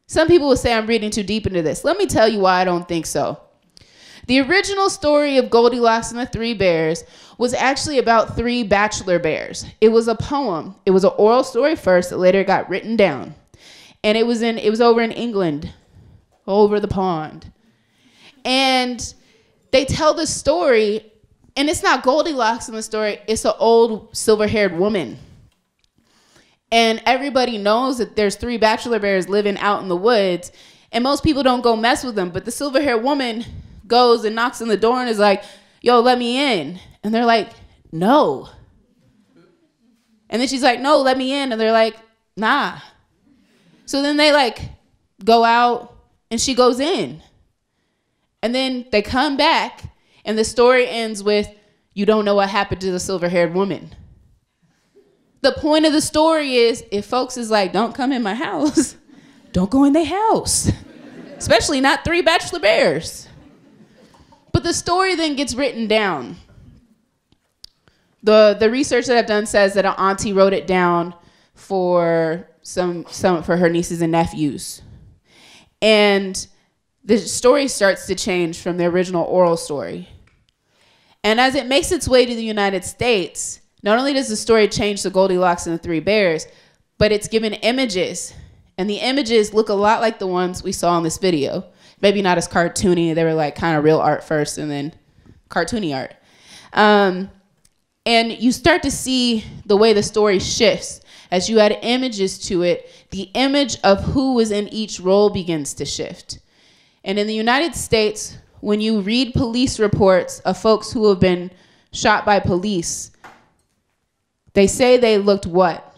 Some people will say I'm reading too deep into this. Let me tell you why I don't think so. The original story of Goldilocks and the Three Bears was actually about three bachelor bears. It was a poem. It was an oral story first that later got written down. And it was in it was over in England, over the pond. And they tell the story, and it's not Goldilocks in the story, it's an old silver-haired woman. And everybody knows that there's three bachelor bears living out in the woods, and most people don't go mess with them. But the silver-haired woman goes and knocks on the door and is like, yo, let me in. And they're like, no. And then she's like, no, let me in. And they're like, nah. So then they like go out and she goes in. And then they come back and the story ends with, you don't know what happened to the silver haired woman. The point of the story is if folks is like, don't come in my house, [LAUGHS] don't go in their house. Especially not three bachelor bears. But the story then gets written down. The the research that I've done says that an auntie wrote it down for some some for her nieces and nephews. And the story starts to change from the original oral story. And as it makes its way to the United States, not only does the story change to Goldilocks and the Three Bears, but it's given images. And the images look a lot like the ones we saw in this video. Maybe not as cartoony, they were like kind of real art first and then cartoony art. Um, and you start to see the way the story shifts as you add images to it, the image of who was in each role begins to shift. And in the United States, when you read police reports of folks who have been shot by police, they say they looked what?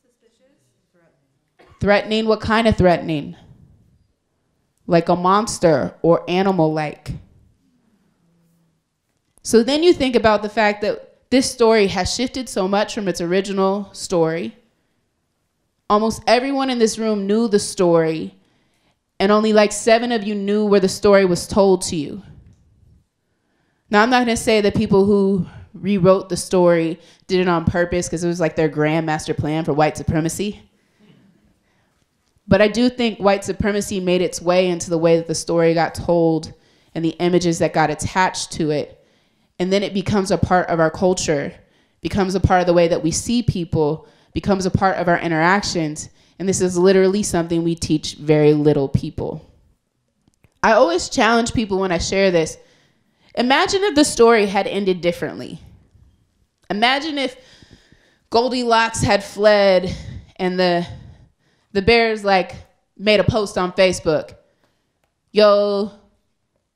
Suspicious, threatening? What kind of threatening? Like a monster or animal like. So then you think about the fact that this story has shifted so much from its original story. Almost everyone in this room knew the story, and only like seven of you knew where the story was told to you. Now, I'm not going to say that people who rewrote the story did it on purpose because it was like their grand master plan for white supremacy. But I do think white supremacy made its way into the way that the story got told and the images that got attached to it and then it becomes a part of our culture, becomes a part of the way that we see people, becomes a part of our interactions. And this is literally something we teach very little people. I always challenge people when I share this. Imagine if the story had ended differently. Imagine if Goldilocks had fled and the the bears like made a post on Facebook. Yo,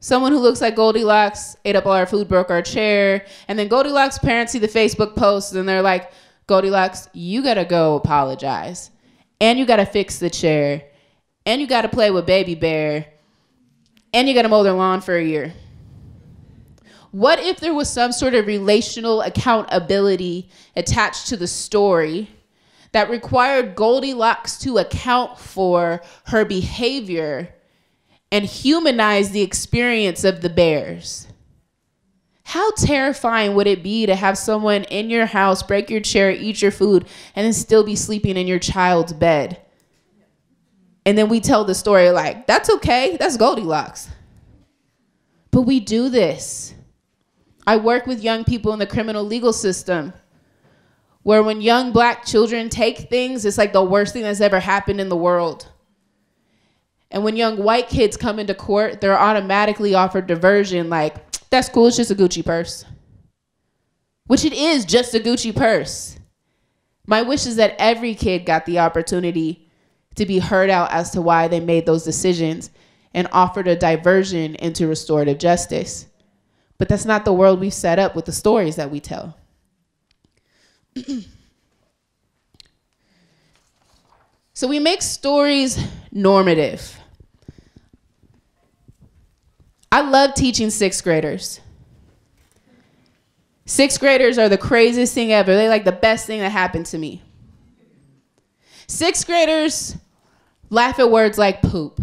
Someone who looks like Goldilocks ate up all our food, broke our chair. And then Goldilocks' parents see the Facebook post and they're like, Goldilocks, you gotta go apologize. And you gotta fix the chair. And you gotta play with Baby Bear. And you gotta mow their lawn for a year. What if there was some sort of relational accountability attached to the story that required Goldilocks to account for her behavior? and humanize the experience of the bears. How terrifying would it be to have someone in your house break your chair, eat your food, and then still be sleeping in your child's bed? And then we tell the story like, that's okay, that's Goldilocks. But we do this. I work with young people in the criminal legal system where when young black children take things, it's like the worst thing that's ever happened in the world. And when young white kids come into court, they're automatically offered diversion like, that's cool, it's just a Gucci purse. Which it is just a Gucci purse. My wish is that every kid got the opportunity to be heard out as to why they made those decisions and offered a diversion into restorative justice. But that's not the world we've set up with the stories that we tell. [CLEARS THROAT] so we make stories normative. I love teaching sixth graders. Sixth graders are the craziest thing ever. They're like the best thing that happened to me. Sixth graders laugh at words like poop.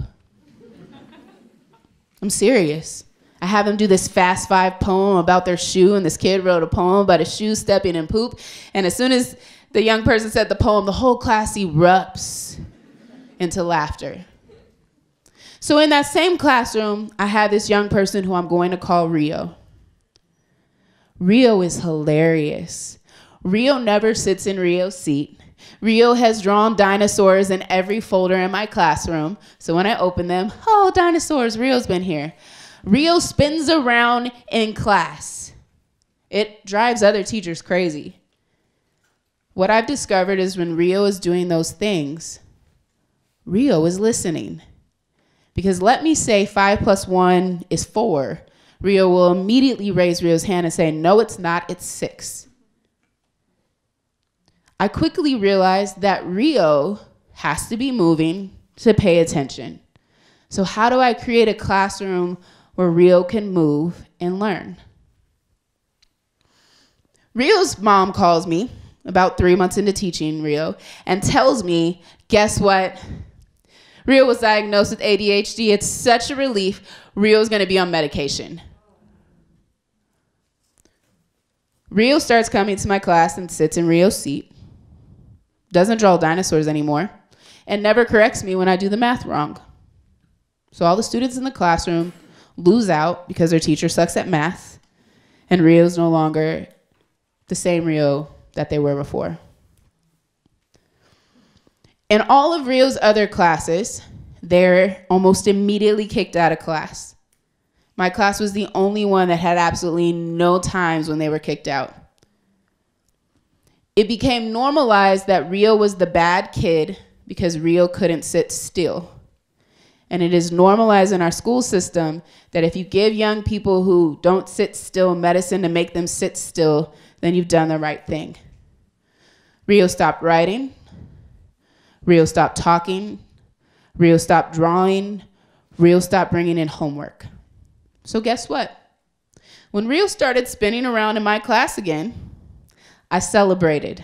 I'm serious. I have them do this fast five poem about their shoe, and this kid wrote a poem about a shoe stepping in poop. And as soon as the young person said the poem, the whole class erupts into laughter. So in that same classroom, I had this young person who I'm going to call Rio. Rio is hilarious. Rio never sits in Rio's seat. Rio has drawn dinosaurs in every folder in my classroom. So when I open them, oh, dinosaurs, Rio's been here. Rio spins around in class. It drives other teachers crazy. What I've discovered is when Rio is doing those things, Rio is listening. Because let me say five plus one is four. Rio will immediately raise Rio's hand and say, No, it's not, it's six. I quickly realized that Rio has to be moving to pay attention. So, how do I create a classroom where Rio can move and learn? Rio's mom calls me about three months into teaching Rio and tells me, Guess what? Rio was diagnosed with ADHD. It's such a relief. Rio's going to be on medication. Rio starts coming to my class and sits in Rio's seat. Doesn't draw dinosaurs anymore and never corrects me when I do the math wrong. So all the students in the classroom lose out because their teacher sucks at math, and Rio's no longer the same Rio that they were before. In all of Rio's other classes, they're almost immediately kicked out of class. My class was the only one that had absolutely no times when they were kicked out. It became normalized that Rio was the bad kid because Rio couldn't sit still. And it is normalized in our school system that if you give young people who don't sit still medicine to make them sit still, then you've done the right thing. Rio stopped writing. Rio stop talking. Rio stop drawing. Rio stop bringing in homework. So, guess what? When Rio started spinning around in my class again, I celebrated.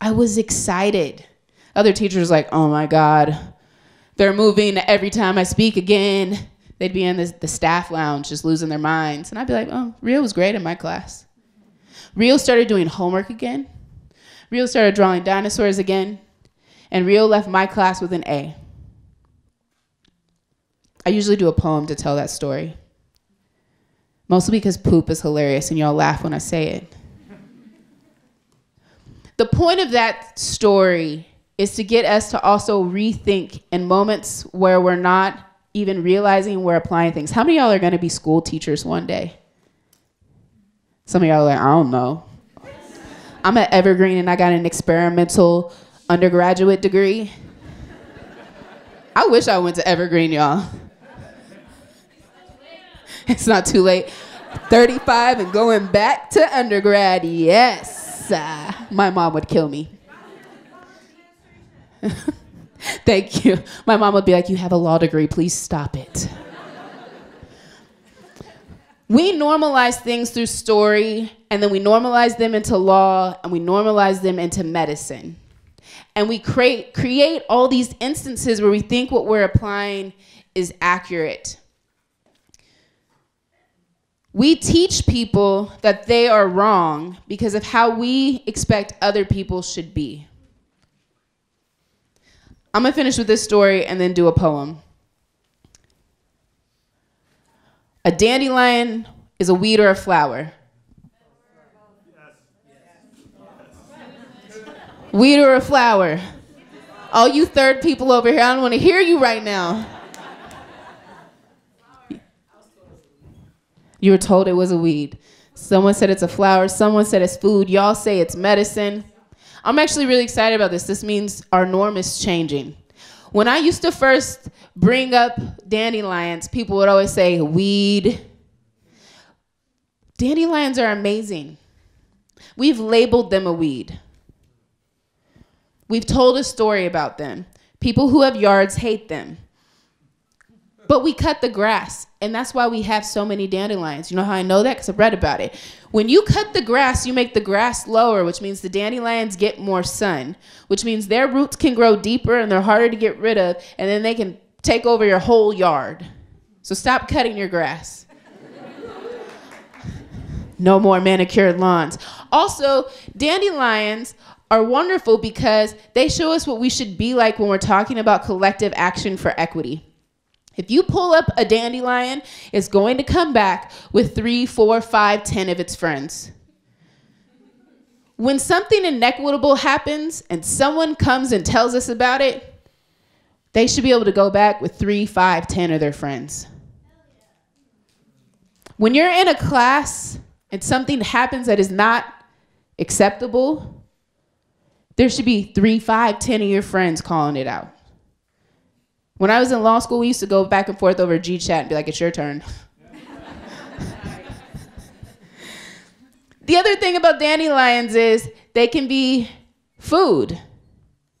I was excited. Other teachers like, oh my God, they're moving every time I speak again. They'd be in the staff lounge just losing their minds. And I'd be like, oh, Rio was great in my class. Rio started doing homework again. Rio started drawing dinosaurs again. And Rio left my class with an A. I usually do a poem to tell that story. Mostly because poop is hilarious and y'all laugh when I say it. The point of that story is to get us to also rethink in moments where we're not even realizing we're applying things. How many y'all are going to be school teachers one day? Some of y'all are like, I don't know. I'm at Evergreen and I got an experimental undergraduate degree. I wish I went to Evergreen, y'all. It's not too late. 35 and going back to undergrad, yes. Uh, my mom would kill me. [LAUGHS] Thank you. My mom would be like, You have a law degree, please stop it. we normalize things through story, and then we normalize them into law, and we normalize them into medicine. And we create, create all these instances where we think what we're applying is accurate. We teach people that they are wrong because of how we expect other people should be. I'm gonna finish with this story and then do a poem. A dandelion is a weed or a flower. Weed or a flower. All you third people over here, I don't want to hear you right now. You were told it was a weed. Someone said it's a flower. Someone said it's food. Y'all say it's medicine. I'm actually really excited about this. This means our norm is changing. When I used to first bring up dandelions, people would always say weed. Dandelions are amazing. We've labeled them a weed. We've told a story about them. People who have yards hate them. But we cut the grass, and that's why we have so many dandelions. You know how I know that? Because I've read about it. When you cut the grass, you make the grass lower, which means the dandelions get more sun, which means their roots can grow deeper and they're harder to get rid of, and then they can take over your whole yard. So stop cutting your grass. [LAUGHS] no more manicured lawns. Also, dandelions are wonderful because they show us what we should be like when we're talking about collective action for equity. If you pull up a dandelion, it's going to come back with three, four, five, ten of its friends. When something inequitable happens and someone comes and tells us about it, they should be able to go back with three, five, ten of their friends. When you're in a class and something happens that is not acceptable, there should be three, five, ten of your friends calling it out. When I was in law school, we used to go back and forth over G chat and be like, it's your turn. the other thing about dandelions is they can be food.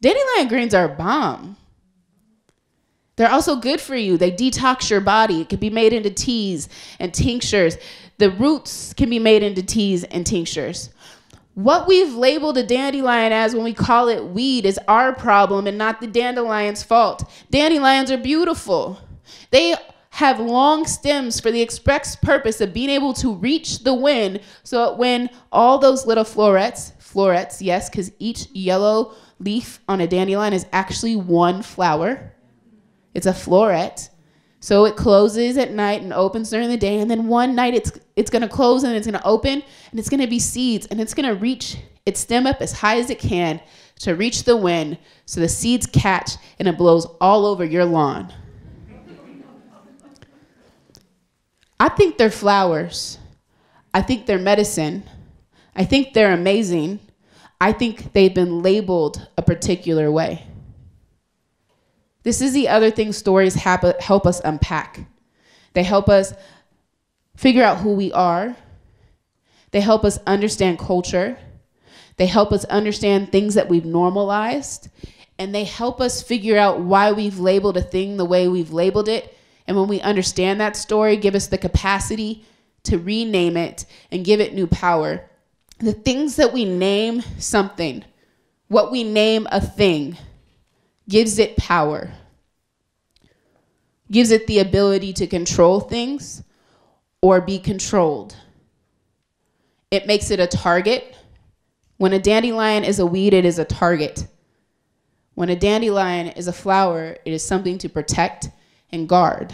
Dandelion greens are a bomb. They're also good for you. They detox your body. It can be made into teas and tinctures. The roots can be made into teas and tinctures. What we've labeled a dandelion as when we call it weed is our problem and not the dandelion's fault. Dandelions are beautiful. They have long stems for the express purpose of being able to reach the wind so when all those little florets, florets, yes, because each yellow leaf on a dandelion is actually one flower. It's a floret. So it closes at night and opens during the day, and then one night it's it's gonna close and it's gonna open, and it's gonna be seeds, and it's gonna reach its stem up as high as it can to reach the wind, so the seeds catch and it blows all over your lawn. I think they're flowers. I think they're medicine. I think they're amazing. I think they've been labeled a particular way. This is the other thing stories help us unpack. They help us figure out who we are. They help us understand culture. They help us understand things that we've normalized. And they help us figure out why we've labeled a thing the way we've labeled it. And when we understand that story, give us the capacity to rename it and give it new power. The things that we name something, what we name a thing, gives it power, gives it the ability to control things or be controlled. It makes it a target. When a dandelion is a weed, it is a target. When a dandelion is a flower, it is something to protect and guard.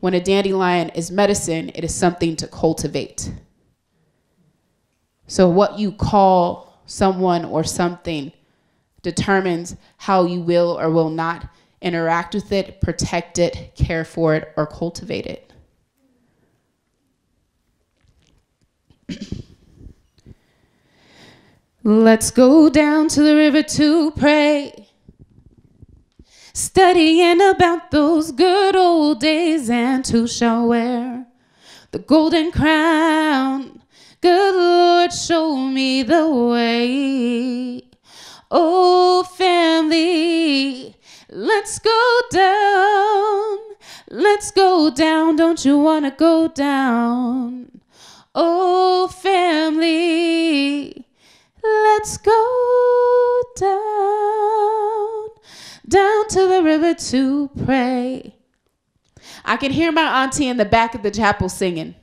When a dandelion is medicine, it is something to cultivate. So, what you call someone or something determines how you will or will not interact with it, protect it, care for it, or cultivate it. [CLEARS THROAT] Let's go down to the river to pray. Studying about those good old days and who shall wear the golden crown. Good Lord, show me the way. Oh, family, let's go down. Let's go down. Don't you want to go down? Oh, family, let's go down. Down to the river to pray. I can hear my auntie in the back of the chapel singing.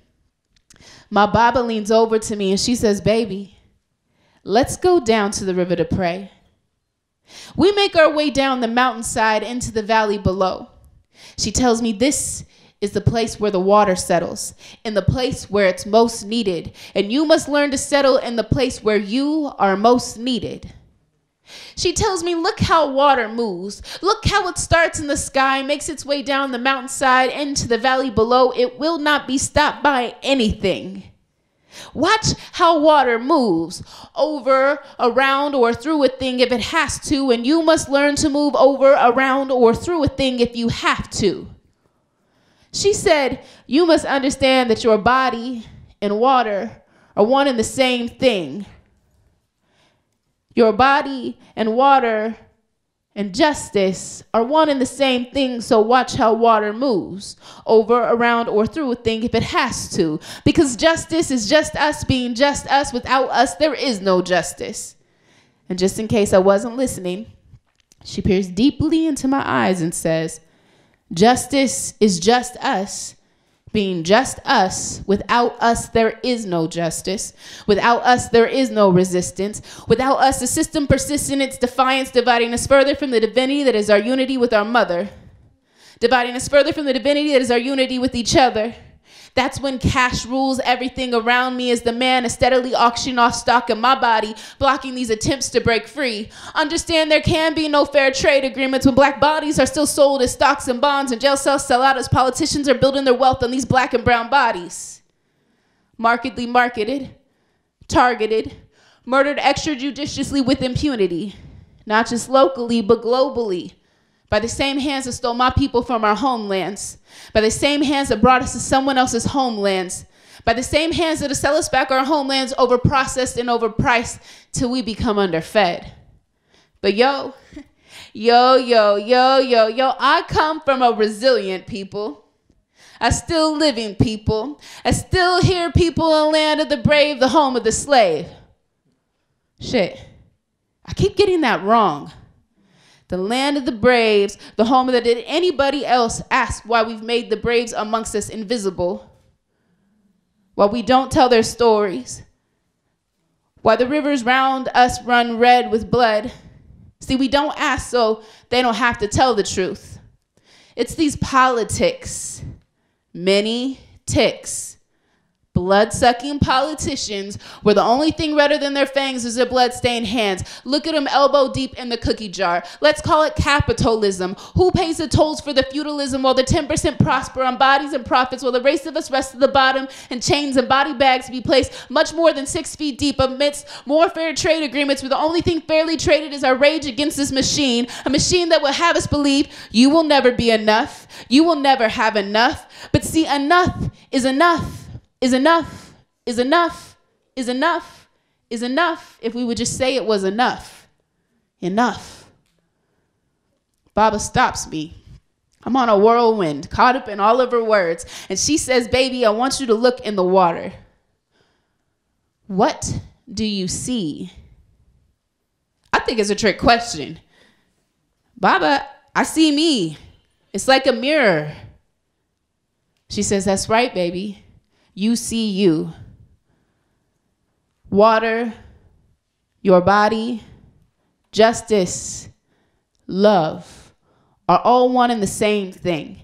My Baba leans over to me and she says, Baby, Let's go down to the river to pray. We make our way down the mountainside into the valley below. She tells me this is the place where the water settles, in the place where it's most needed. And you must learn to settle in the place where you are most needed. She tells me, Look how water moves. Look how it starts in the sky, makes its way down the mountainside into the valley below. It will not be stopped by anything. Watch how water moves over, around, or through a thing if it has to, and you must learn to move over, around, or through a thing if you have to. She said, You must understand that your body and water are one and the same thing. Your body and water and justice are one and the same thing, so watch how water moves over, around, or through a thing if it has to. Because justice is just us being just us. Without us, there is no justice. And just in case I wasn't listening, she peers deeply into my eyes and says, Justice is just us being just us. Without us, there is no justice. Without us, there is no resistance. Without us, the system persists in its defiance, dividing us further from the divinity that is our unity with our mother, dividing us further from the divinity that is our unity with each other. That's when cash rules everything around me as the man is steadily auctioning off stock in my body, blocking these attempts to break free. Understand there can be no fair trade agreements when black bodies are still sold as stocks and bonds and jail cells sell out as politicians are building their wealth on these black and brown bodies. Markedly marketed, targeted, murdered extrajudiciously with impunity, not just locally, but globally by the same hands that stole my people from our homelands, by the same hands that brought us to someone else's homelands, by the same hands that sell us back our homelands overprocessed and overpriced till we become underfed. But yo, [LAUGHS] yo, yo, yo, yo, yo, I come from a resilient people. A still living people. I still hear people in land of the brave, the home of the slave. Shit. I keep getting that wrong the land of the braves, the home that did anybody else ask why we've made the braves amongst us invisible? Why we don't tell their stories? Why the rivers round us run red with blood? See, we don't ask so they don't have to tell the truth. It's these politics, many ticks blood sucking politicians where the only thing redder than their fangs is their blood-stained hands. Look at them elbow deep in the cookie jar. Let's call it capitalism. Who pays the tolls for the feudalism while the 10% prosper on bodies and profits while the race of us rest at the bottom and chains and body bags be placed much more than six feet deep amidst more fair trade agreements where the only thing fairly traded is our rage against this machine, a machine that will have us believe you will never be enough, you will never have enough. But see, enough is enough is enough, is enough, is enough, is enough if we would just say it was enough. Enough. Baba stops me. I'm on a whirlwind, caught up in all of her words. And she says, Baby, I want you to look in the water. What do you see? I think it's a trick question. Baba, I see me. It's like a mirror. She says, That's right, baby. You see you. Water, your body, justice, love are all one and the same thing.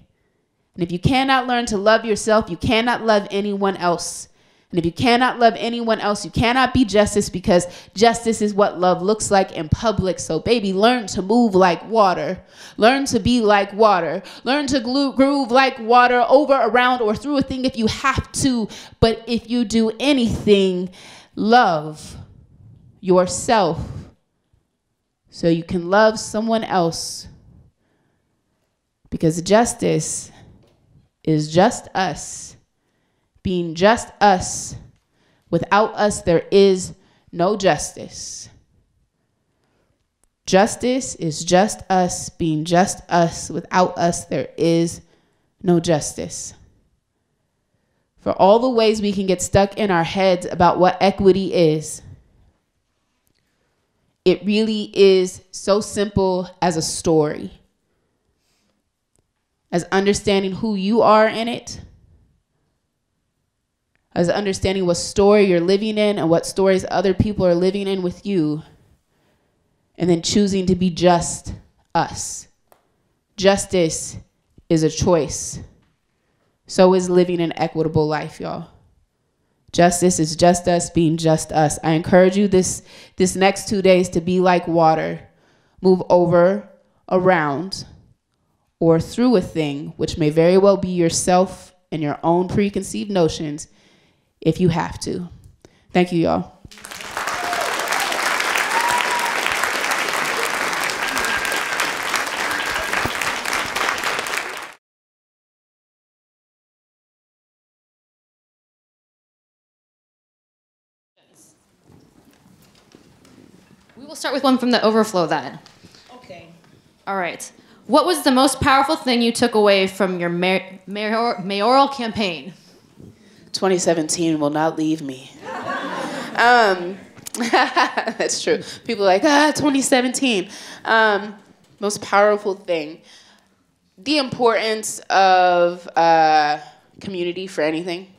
And if you cannot learn to love yourself, you cannot love anyone else. And if you cannot love anyone else, you cannot be justice because justice is what love looks like in public. So, baby, learn to move like water. Learn to be like water. Learn to groove like water over, around, or through a thing if you have to. But if you do anything, love yourself so you can love someone else. Because justice is just us being just us. Without us, there is no justice. Justice is just us being just us. Without us, there is no justice. For all the ways we can get stuck in our heads about what equity is, it really is so simple as a story, as understanding who you are in it as understanding what story you're living in and what stories other people are living in with you, and then choosing to be just us. Justice is a choice. So is living an equitable life, y'all. Justice is just us being just us. I encourage you this this next 2 days to be like water. Move over, around, or through a thing which may very well be yourself and your own preconceived notions if you have to. Thank you, y'all. We will start with one from the overflow then. Okay. All right. What was the most powerful thing you took away from your mayor, mayor, mayoral campaign? 2017 will not leave me. um, [LAUGHS] that's true. People are like, ah, 2017. Um, most powerful thing. The importance of uh, community for anything.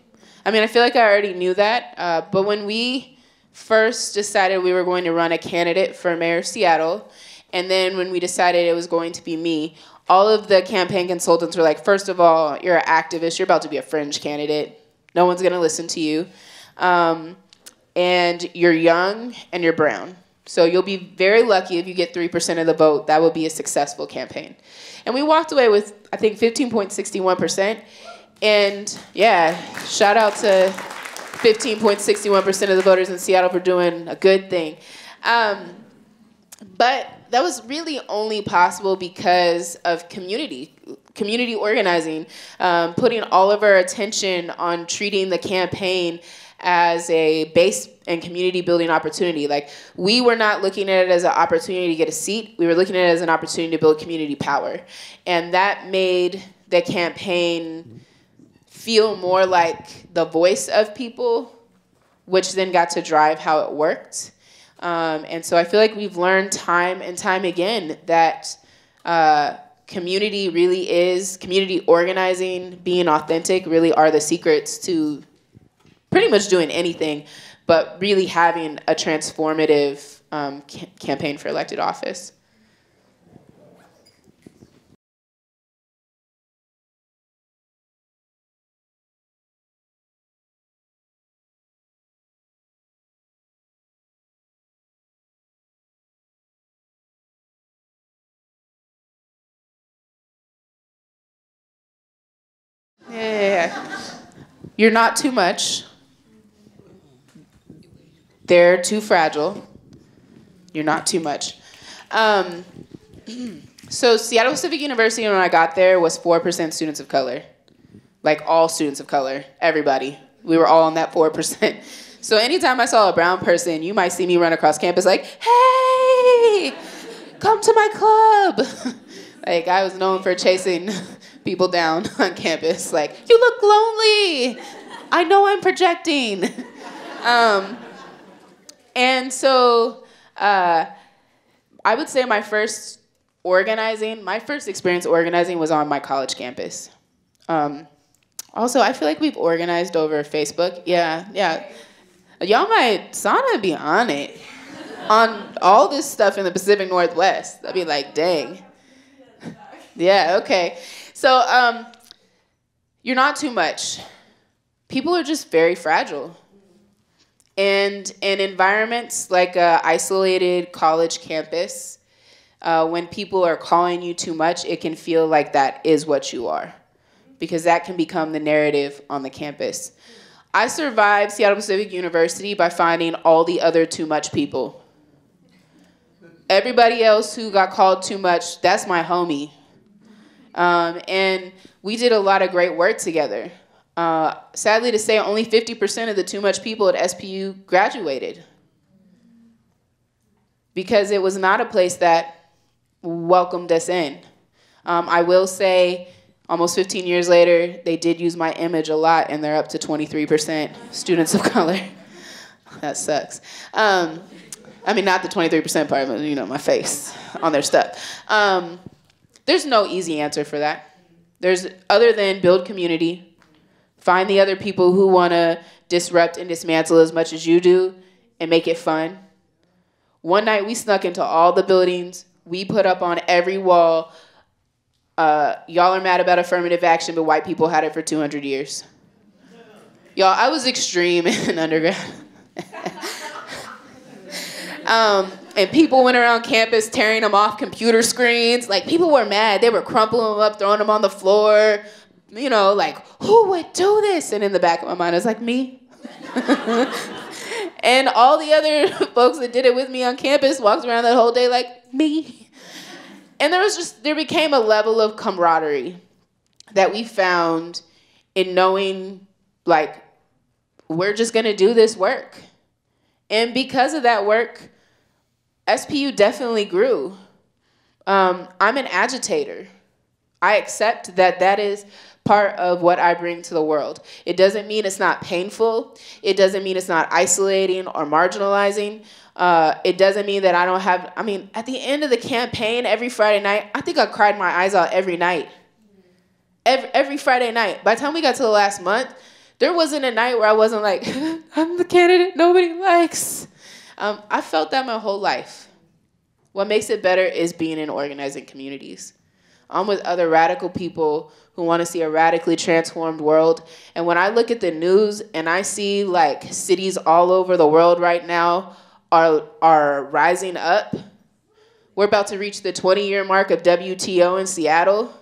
I mean, I feel like I already knew that, uh, but when we first decided we were going to run a candidate for mayor of Seattle, and then when we decided it was going to be me, all of the campaign consultants were like, first of all, you're an activist, you're about to be a fringe candidate no one's going to listen to you. Um, and you're young and you're brown. So you'll be very lucky if you get 3% of the vote. That would be a successful campaign. And we walked away with, I think, 15.61%. And yeah, shout out to 15.61% of the voters in Seattle for doing a good thing. Um, but that was really only possible because of community community organizing, um, putting all of our attention on treating the campaign as a base and community building opportunity. Like we were not looking at it as an opportunity to get a seat. We were looking at it as an opportunity to build community power. And that made the campaign feel more like the voice of people, which then got to drive how it worked. Um, and so I feel like we've learned time and time again that uh, community really is, community organizing, being authentic really are the secrets to pretty much doing anything, but really having a transformative um, ca campaign for elected office. You're not too much. They're too fragile. You're not too much. Um, [CLEARS THROAT] so Seattle Pacific University, when I got there, was four percent students of color, like all students of color, everybody. We were all on that four percent. [LAUGHS] So anytime I saw a brown person, you might see me run across campus like, "Hey, come to my club." [LAUGHS] like I was known for chasing [LAUGHS] people down [LAUGHS] on campus. Like, you look lonely. I know I'm projecting. [LAUGHS] Um, and so uh, I would say my first organizing, my first experience organizing was on my college campus. Um, also, I feel like we've organized over Facebook. Yeah, yeah. Y'all might, Sana be on it. On all this stuff in the Pacific Northwest. I'd be like, dang. [LAUGHS] Yeah, okay. So, um, you're not too much. People are just very fragile. And in environments like an isolated college campus, uh, when people are calling you too much, it can feel like that is what you are, because that can become the narrative on the campus. I survived Seattle Pacific University by finding all the other too much people. Everybody else who got called too much, that's my homie. Um, and we did a lot of great work together. Uh, sadly to say, only 50% of the too much people at SPU graduated because it was not a place that welcomed us in. Um, I will say, almost 15 years later, they did use my image a lot, and they're up to 23% students of [LAUGHS] color. that sucks. Um, I mean, not the 23% part, but you know, my face on their stuff. Um, there's no easy answer for that. There's other than build community, find the other people who want to disrupt and dismantle as much as you do and make it fun. One night we snuck into all the buildings. We put up on every wall. Uh, y'all are mad about affirmative action, but white people had it for 200 years. Y'all, I was extreme [LAUGHS] in undergrad. [LAUGHS] um, and people went around campus tearing them off computer screens. Like people were mad. They were crumpling them up, throwing them on the floor. You know, like who would do this? And in the back of my mind, I was like me. [LAUGHS] and all the other [LAUGHS] folks that did it with me on campus walked around that whole day like me. And there was just there became a level of camaraderie that we found in knowing like we're just gonna do this work. And because of that work, SPU definitely grew. Um, I'm an agitator. I accept that that is part of what I bring to the world. It doesn't mean it's not painful. It doesn't mean it's not isolating or marginalizing. Uh, it doesn't mean that I don't have, I mean, at the end of the campaign, every Friday night, I think I cried my eyes out every night. Every, every Friday night. By the time we got to the last month, there wasn't a night where I wasn't like, [LAUGHS] I'm the candidate nobody likes. Um, I felt that my whole life. What makes it better is being in organizing communities. I'm with other radical people who want to see a radically transformed world. And when I look at the news and I see like cities all over the world right now are are rising up, we're about to reach the 20 year mark of WTO in Seattle.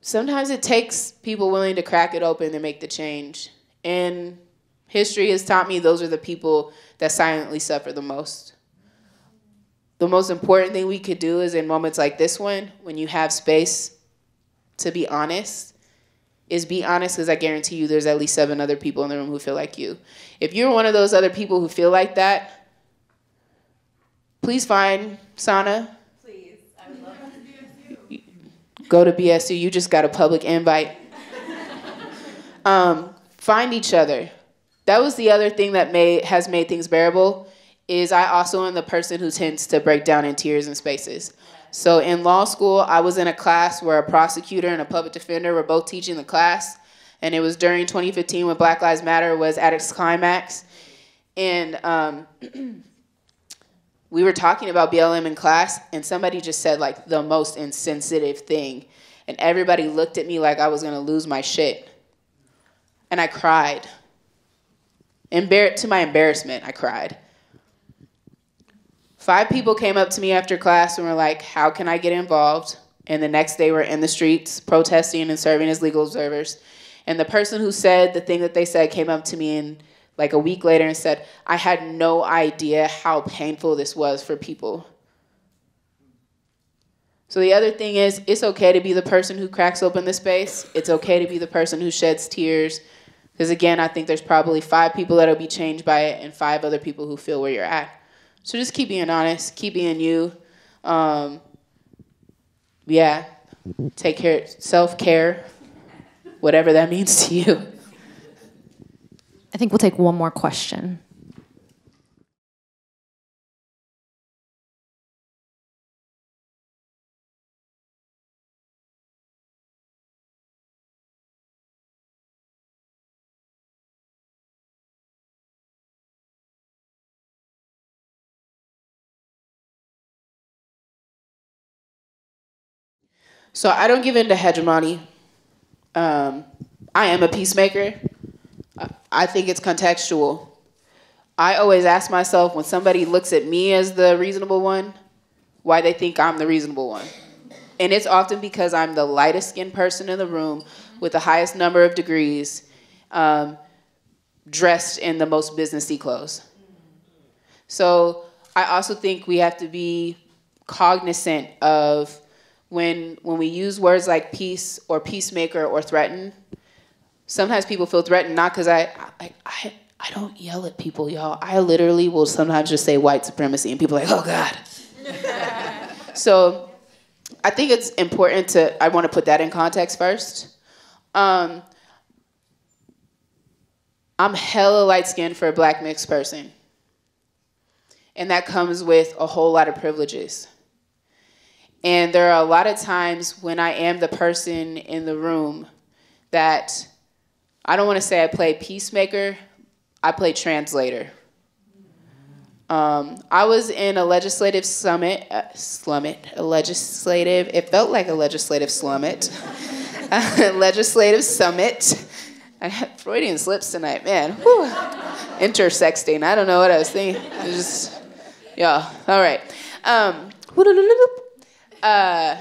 Sometimes it takes people willing to crack it open to make the change. And History has taught me those are the people that silently suffer the most. The most important thing we could do is in moments like this one, when you have space to be honest, is be honest because I guarantee you there's at least seven other people in the room who feel like you. If you're one of those other people who feel like that, please find Sana. Please, I would love to. Go to BSU. You just got a public invite. [LAUGHS] um, find each other that was the other thing that made has made things bearable is I also am the person who tends to break down in tears in spaces. So in law school, I was in a class where a prosecutor and a public defender were both teaching the class, and it was during 2015 when Black Lives Matter was at its climax, and um, [CLEARS THROAT] we were talking about BLM in class, and somebody just said like the most insensitive thing, and everybody looked at me like I was gonna lose my shit, and I cried. Embar- to my embarrassment, I cried. Five people came up to me after class and were like, How can I get involved? And the next day, we're in the streets protesting and serving as legal observers. And the person who said the thing that they said came up to me and like a week later and said, I had no idea how painful this was for people. So the other thing is, it's okay to be the person who cracks open the space. It's okay to be the person who sheds tears. Because again, I think there's probably five people that'll be changed by it and five other people who feel where you're at. So just keep being honest, keep being you. Um, yeah, take care, self care, whatever that means to you. I think we'll take one more question. So I don't give in to hegemony. Um, I am a peacemaker. I think it's contextual. I always ask myself when somebody looks at me as the reasonable one, why they think I'm the reasonable one. And it's often because I'm the lightest skinned person in the room with the highest number of degrees, um, dressed in the most businessy clothes. So I also think we have to be cognizant of when when we use words like peace or peacemaker or threaten, sometimes people feel threatened not because I, I I I don't yell at people, y'all. I literally will sometimes just say white supremacy, and people are like, oh God. [LAUGHS] so I think it's important to I want to put that in context first. Um, I'm hella light skinned for a black mixed person. And that comes with a whole lot of privileges. And there are a lot of times when I am the person in the room that I don't want to say I play peacemaker, I play translator. Um, I was in a legislative summit, uh, slummit, a legislative, it felt like a legislative slummit, [LAUGHS] legislative summit. I had Freudian slips tonight, man. Whew. Intersexting, I don't know what I was thinking. It just, yeah, all right. Um, uh,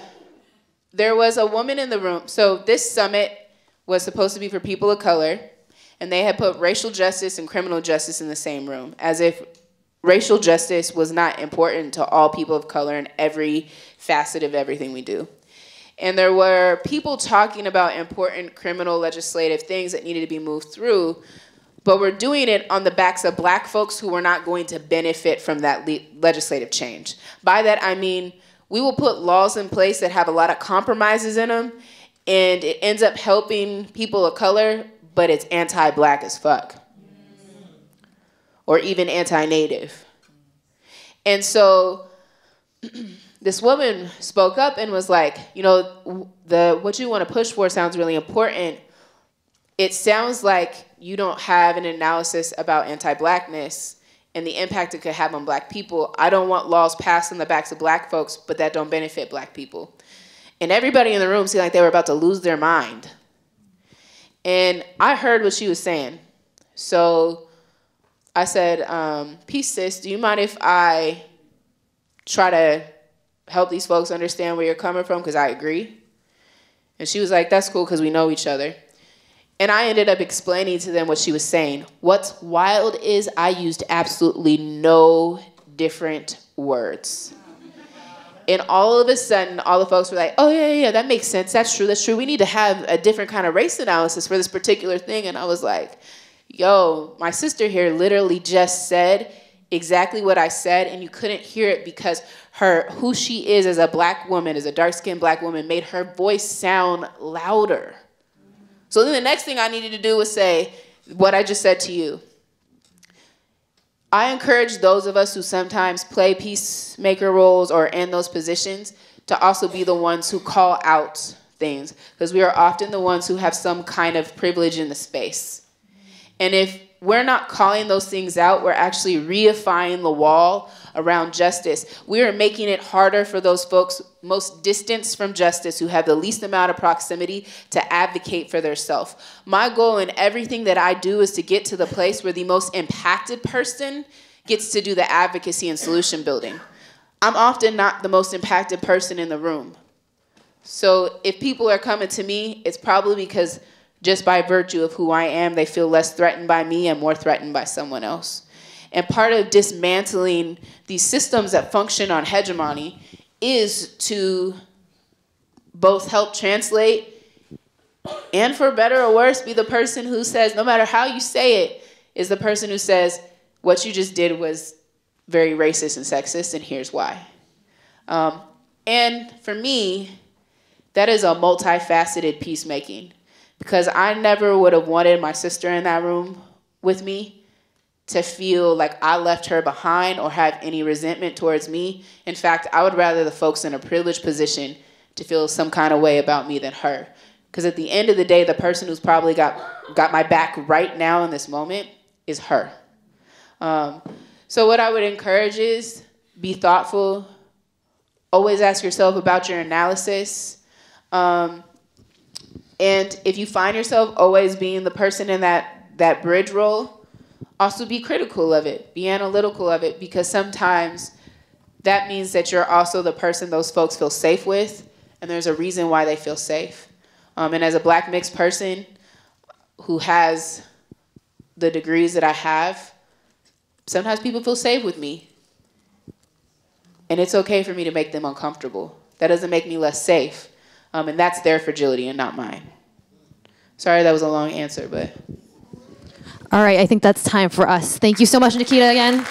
there was a woman in the room. So this summit was supposed to be for people of color, and they had put racial justice and criminal justice in the same room, as if racial justice was not important to all people of color in every facet of everything we do. And there were people talking about important criminal legislative things that needed to be moved through, but we're doing it on the backs of black folks who were not going to benefit from that le legislative change. By that, I mean, we will put laws in place that have a lot of compromises in them, and it ends up helping people of color, but it's anti black as fuck. Or even anti native. And so [CLEARS THROAT] this woman spoke up and was like, you know, the what you want to push for sounds really important. It sounds like you don't have an analysis about anti-blackness and the impact it could have on black people. I don't want laws passed on the backs of black folks, but that don't benefit black people. And everybody in the room seemed like they were about to lose their mind. And I heard what she was saying. So I said, um, Peace, sis, do you mind if I try to help these folks understand where you're coming from? Because I agree. And she was like, That's cool because we know each other. And I ended up explaining to them what she was saying. What's wild is I used absolutely no different words. And all of a sudden, all the folks were like, oh, yeah, yeah, that makes sense. That's true. That's true. We need to have a different kind of race analysis for this particular thing. And I was like, yo, my sister here literally just said exactly what I said, and you couldn't hear it because her who she is as a black woman, as a dark-skinned black woman, made her voice sound louder. So then the next thing I needed to do was say what I just said to you. I encourage those of us who sometimes play peacemaker roles or in those positions to also be the ones who call out things because we are often the ones who have some kind of privilege in the space. And if we're not calling those things out, we're actually reifying the wall around justice. We are making it harder for those folks most distanced from justice who have the least amount of proximity to advocate for themselves. My goal in everything that I do is to get to the place where the most impacted person gets to do the advocacy and solution building. I'm often not the most impacted person in the room. So if people are coming to me, it's probably because just by virtue of who I am, they feel less threatened by me and more threatened by someone else. And part of dismantling these systems that function on hegemony is to both help translate and for better or worse be the person who says no matter how you say it is the person who says what you just did was very racist and sexist and here's why. Um, and for me that is a multifaceted peacemaking because i never would have wanted my sister in that room with me to feel like I left her behind or have any resentment towards me. In fact, I would rather the folks in a privileged position to feel some kind of way about me than her. Because at the end of the day, the person who's probably got, got my back right now in this moment is her. Um, so, what I would encourage is be thoughtful, always ask yourself about your analysis. Um, and if you find yourself always being the person in that, that bridge role, also be critical of it, be analytical of it, because sometimes that means that you're also the person those folks feel safe with, and there's a reason why they feel safe. Um, and as a black mixed person who has the degrees that I have, sometimes people feel safe with me. And it's okay for me to make them uncomfortable. That doesn't make me less safe. Um, and that's their fragility and not mine. Sorry that was a long answer, but. All right, I think that's time for us. Thank you so much, Nikkita, again.